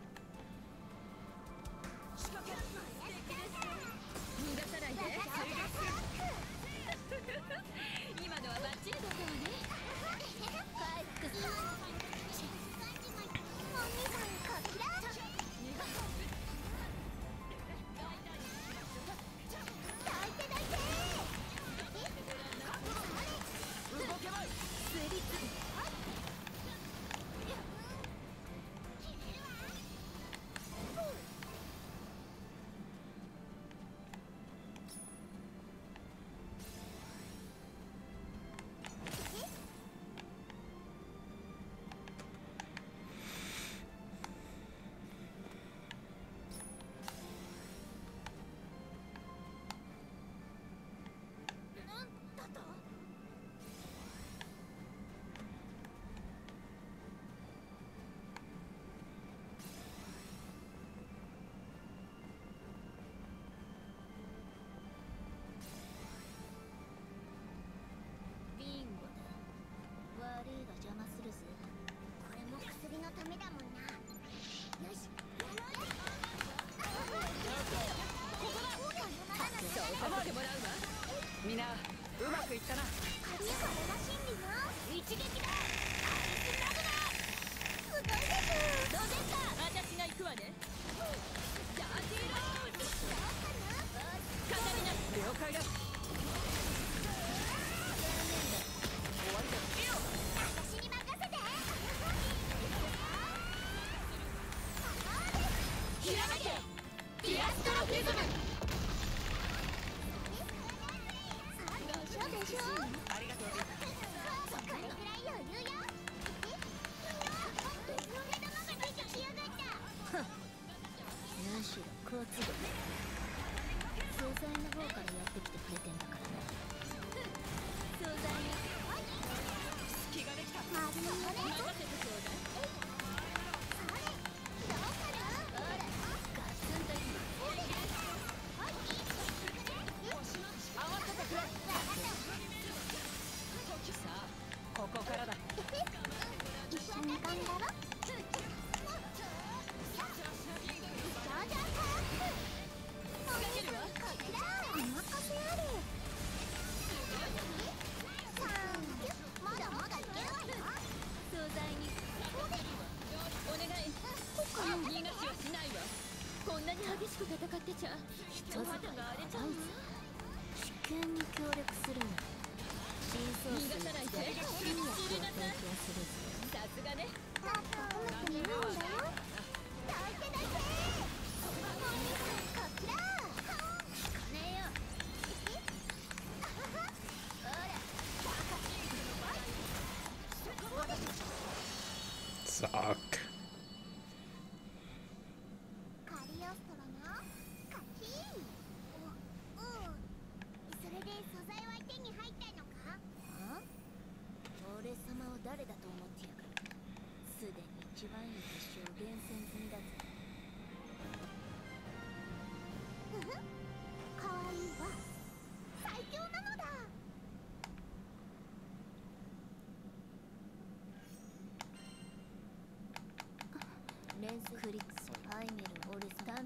人肌が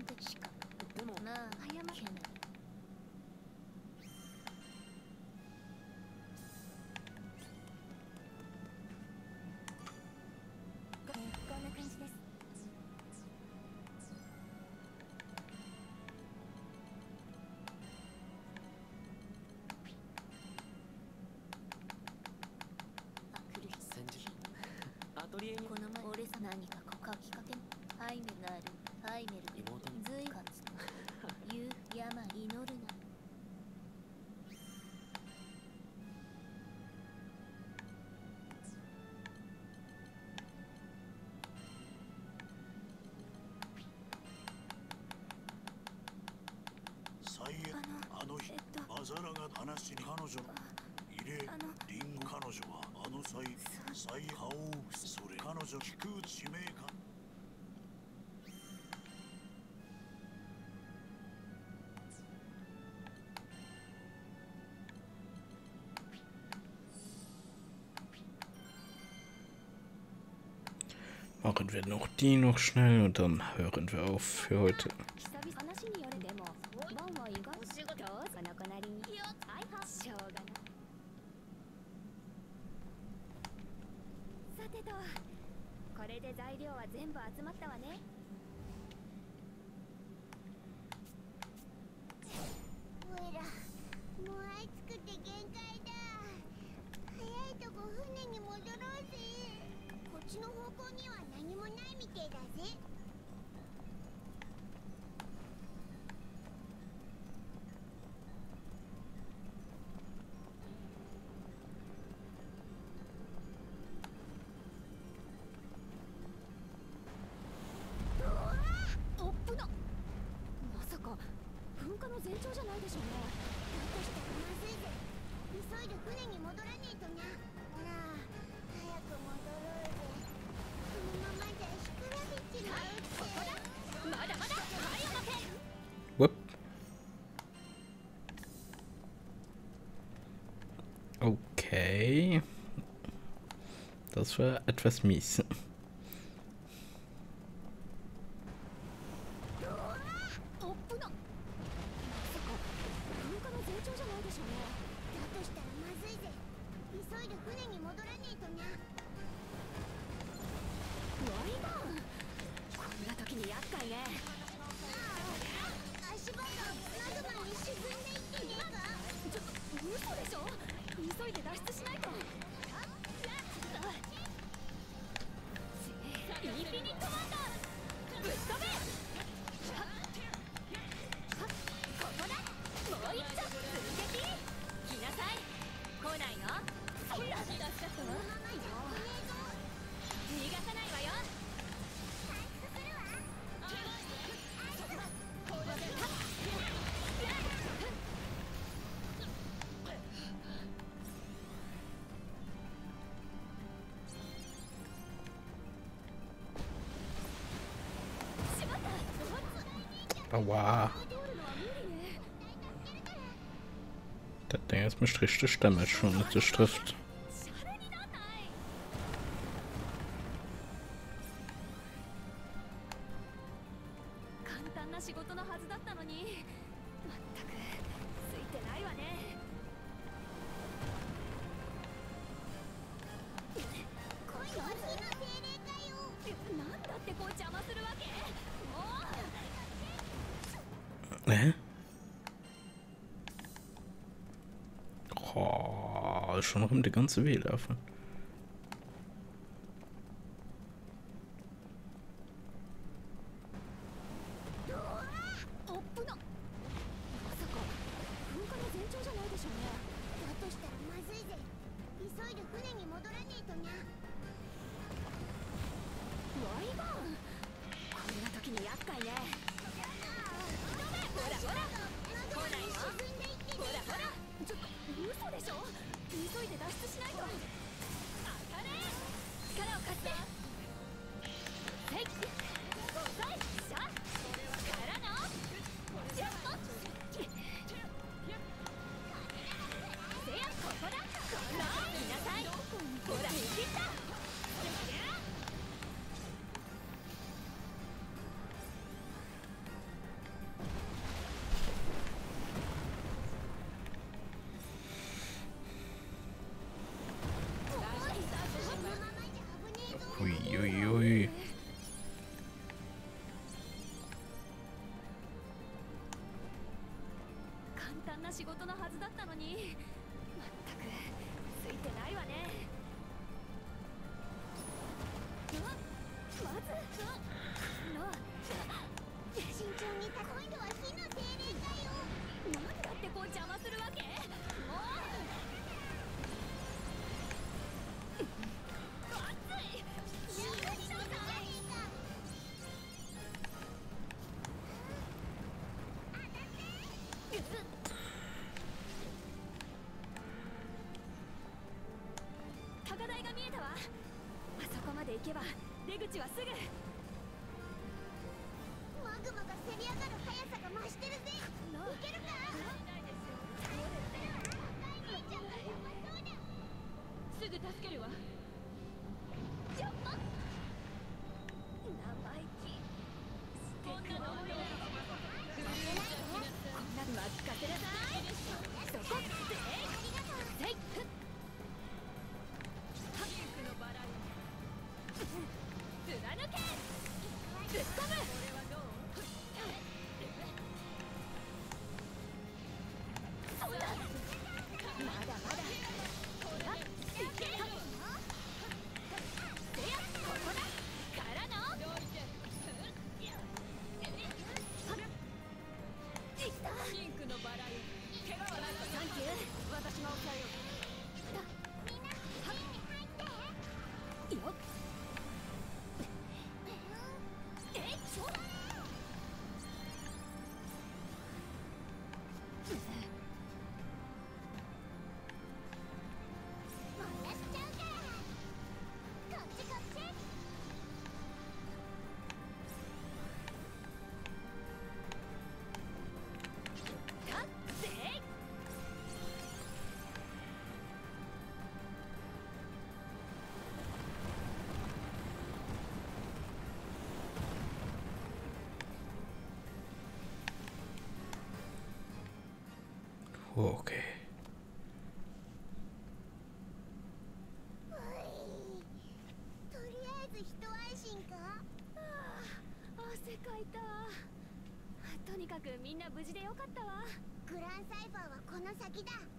としかでもなあ早まけないトリ何か。Machen wir noch die noch schnell und dann hören wir auf für heute. just me (laughs) Wow. Das Ding ist mit richtig Damage Stämme schon nicht der Schrift. ganze Wähler laufen. 見えたわ。あそこまで行けば出口はすぐ。Okay. か。いたとにかくみんな無事でよかったわ。グランサイファーはこの先だ。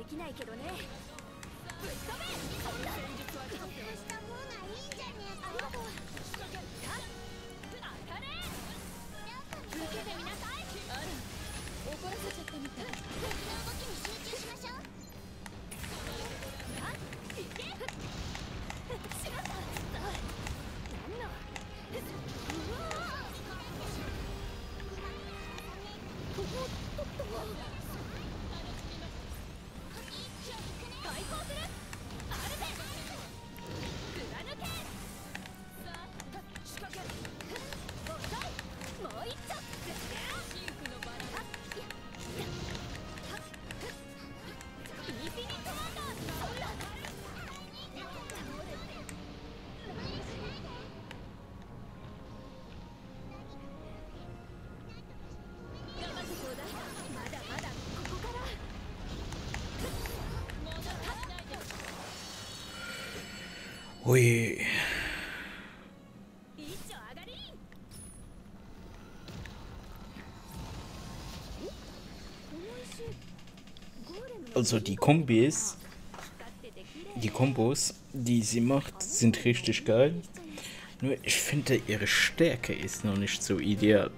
できないけど Ui. Also die Kombis, die Kombos, die sie macht, sind richtig geil. Nur ich finde, ihre Stärke ist noch nicht so ideal.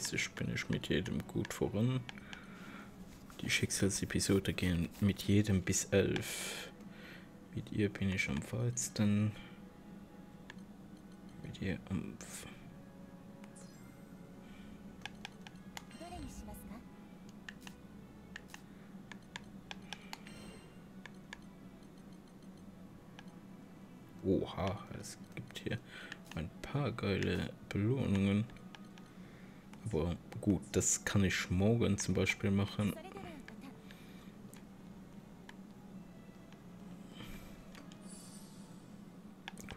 Geistig bin ich mit jedem gut voran. Die Schicksalsepisode gehen mit jedem bis elf. Mit ihr bin ich am vollsten. Mit ihr am. Oha, es gibt hier ein paar geile Belohnungen. Gut, das kann ich morgen zum Beispiel machen.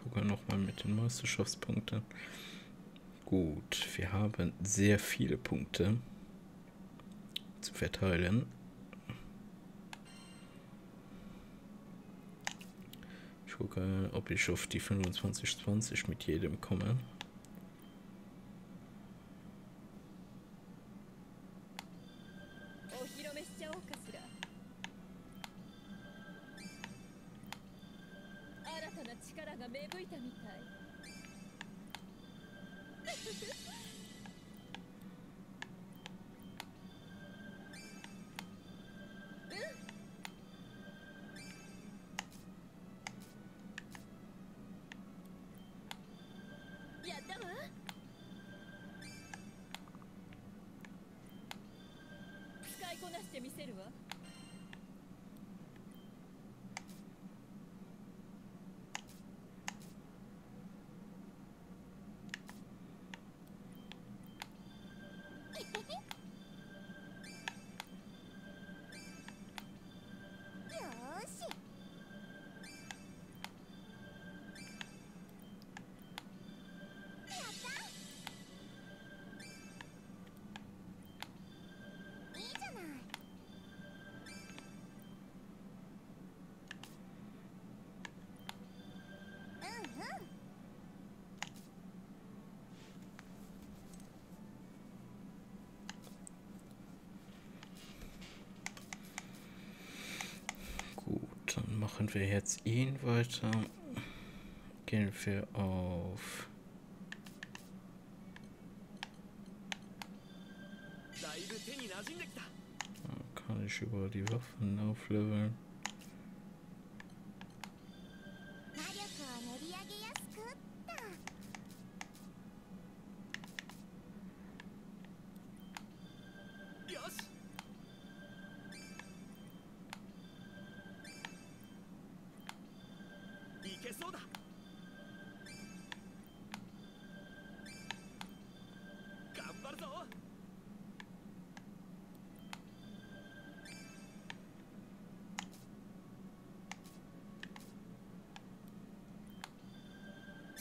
Gucken nochmal mit den Meisterschaftspunkten. Gut, wir haben sehr viele Punkte zu verteilen. Ich gucke, ob ich auf die 25-20 mit jedem komme. und wir jetzt ihn weiter, gehen wir auf... Da kann ich über die Waffen aufleveln.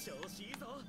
調子いいぞ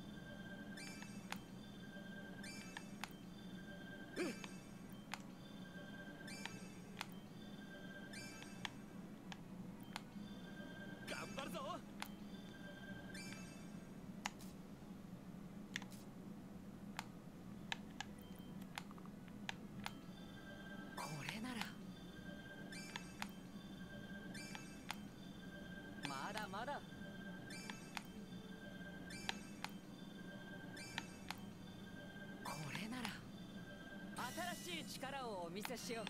い力をお見せしよう。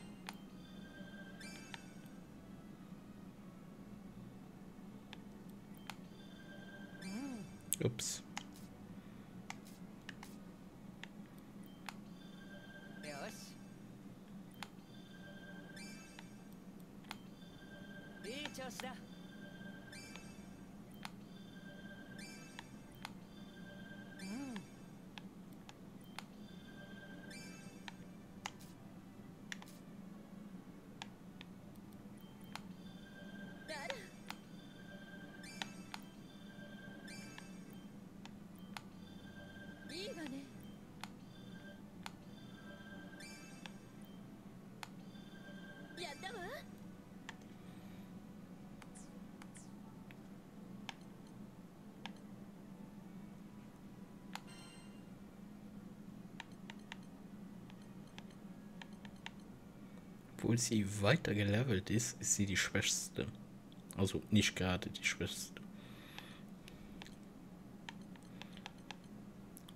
Ups. よ obwohl sie weiter gelevelt ist ist sie die schwächste. Also nicht gerade die schwächste.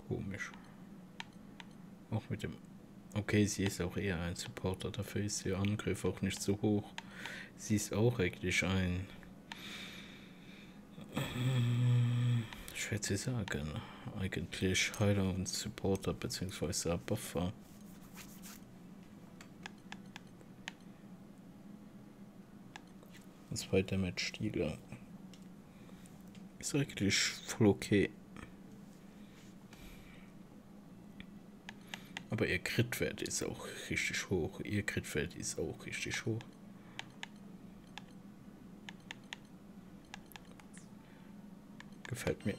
Komisch. Auch mit dem okay sie ist auch eher ein supporter dafür ist ihr angriff auch nicht so hoch. Sie ist auch eigentlich ein schwer zu sagen. Eigentlich heiler und supporter beziehungsweise buffer das weiter mit stile ist eigentlich voll okay. Aber ihr kritwert ist auch richtig hoch. Ihr kritfeld ist auch richtig hoch. Gefällt mir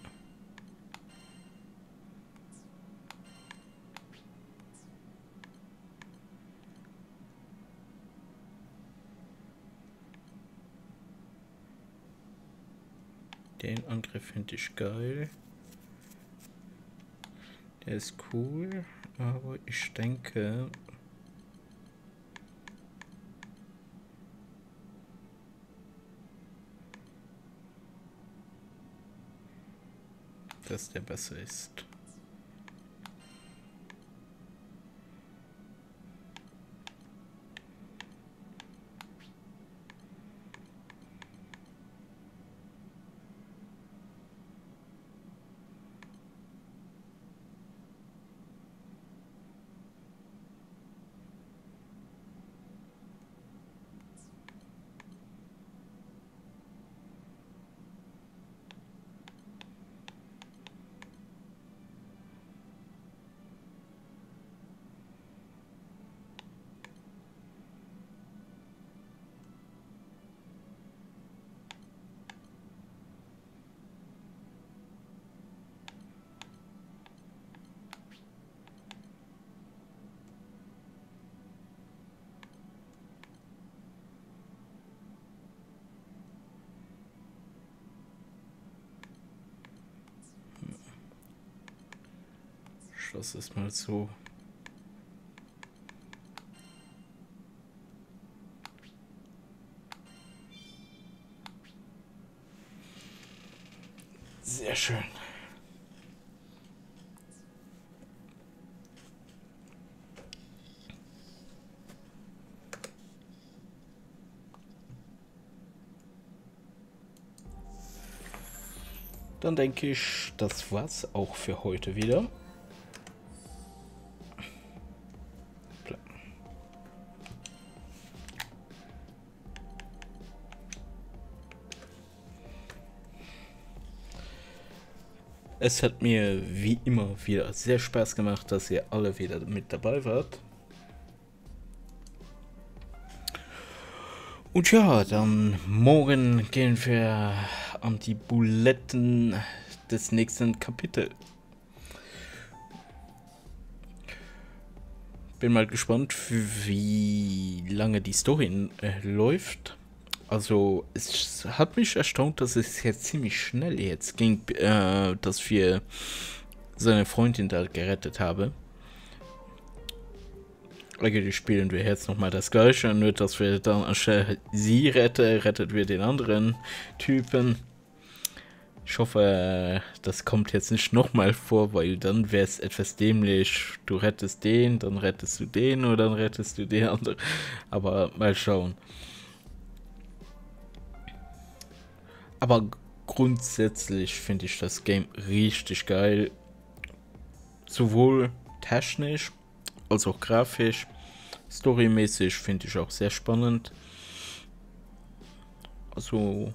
den angriff finde ich geil. Der ist cool aber ich denke dass der besser ist schloss es mal so sehr schön. Dann denke ich das war's auch für heute wieder es hat mir wie immer wieder sehr spaß gemacht dass ihr alle wieder mit dabei wart. Und ja dann morgen gehen wir an die buletten des nächsten kapitel bin mal gespannt wie lange die story äh, läuft also es hat mich erstaunt dass es jetzt ziemlich schnell jetzt ging äh, dass wir seine freundin da gerettet habe. Die spielen wir jetzt noch mal das gleiche nur dass wir dann sie rette rettet wir den anderen typen. Ich hoffe das kommt jetzt nicht noch mal vor weil dann wäre es etwas dämlich. Du rettest den dann rettest du den oder dann rettest du den anderen. Aber mal schauen aber grundsätzlich finde ich das game richtig geil. Sowohl technisch als auch grafisch. Storymäßig finde ich auch sehr spannend. Also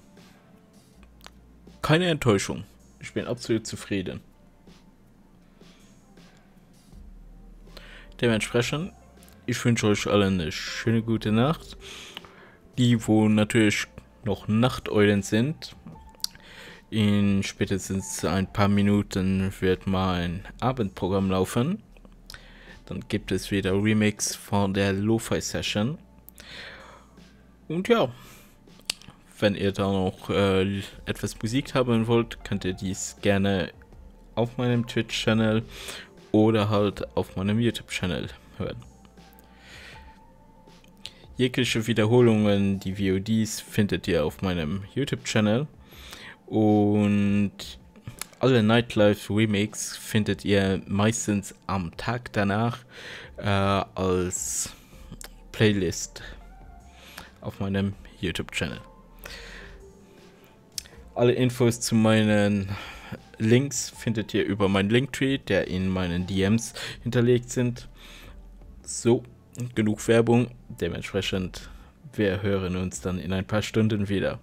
keine enttäuschung. Ich bin absolut zufrieden. Dementsprechend ich wünsche euch allen eine schöne gute nacht die wo natürlich noch nachteulen sind. In spätestens ein paar minuten wird mal ein abendprogramm laufen. Dann gibt es wieder remix von der lofi session. Und ja wenn ihr da noch äh, etwas musik haben wollt könnt ihr dies gerne auf meinem twitch channel oder halt auf meinem youtube channel hören jegliche Wiederholungen, die VODs findet ihr auf meinem YouTube-Channel und alle Nightlife Remix findet ihr meistens am Tag danach äh, als Playlist auf meinem YouTube-Channel. Alle Infos zu meinen Links findet ihr über meinen Linktree, der in meinen DMs hinterlegt sind. So genug Werbung. Dementsprechend wir hören uns dann in ein paar Stunden wieder.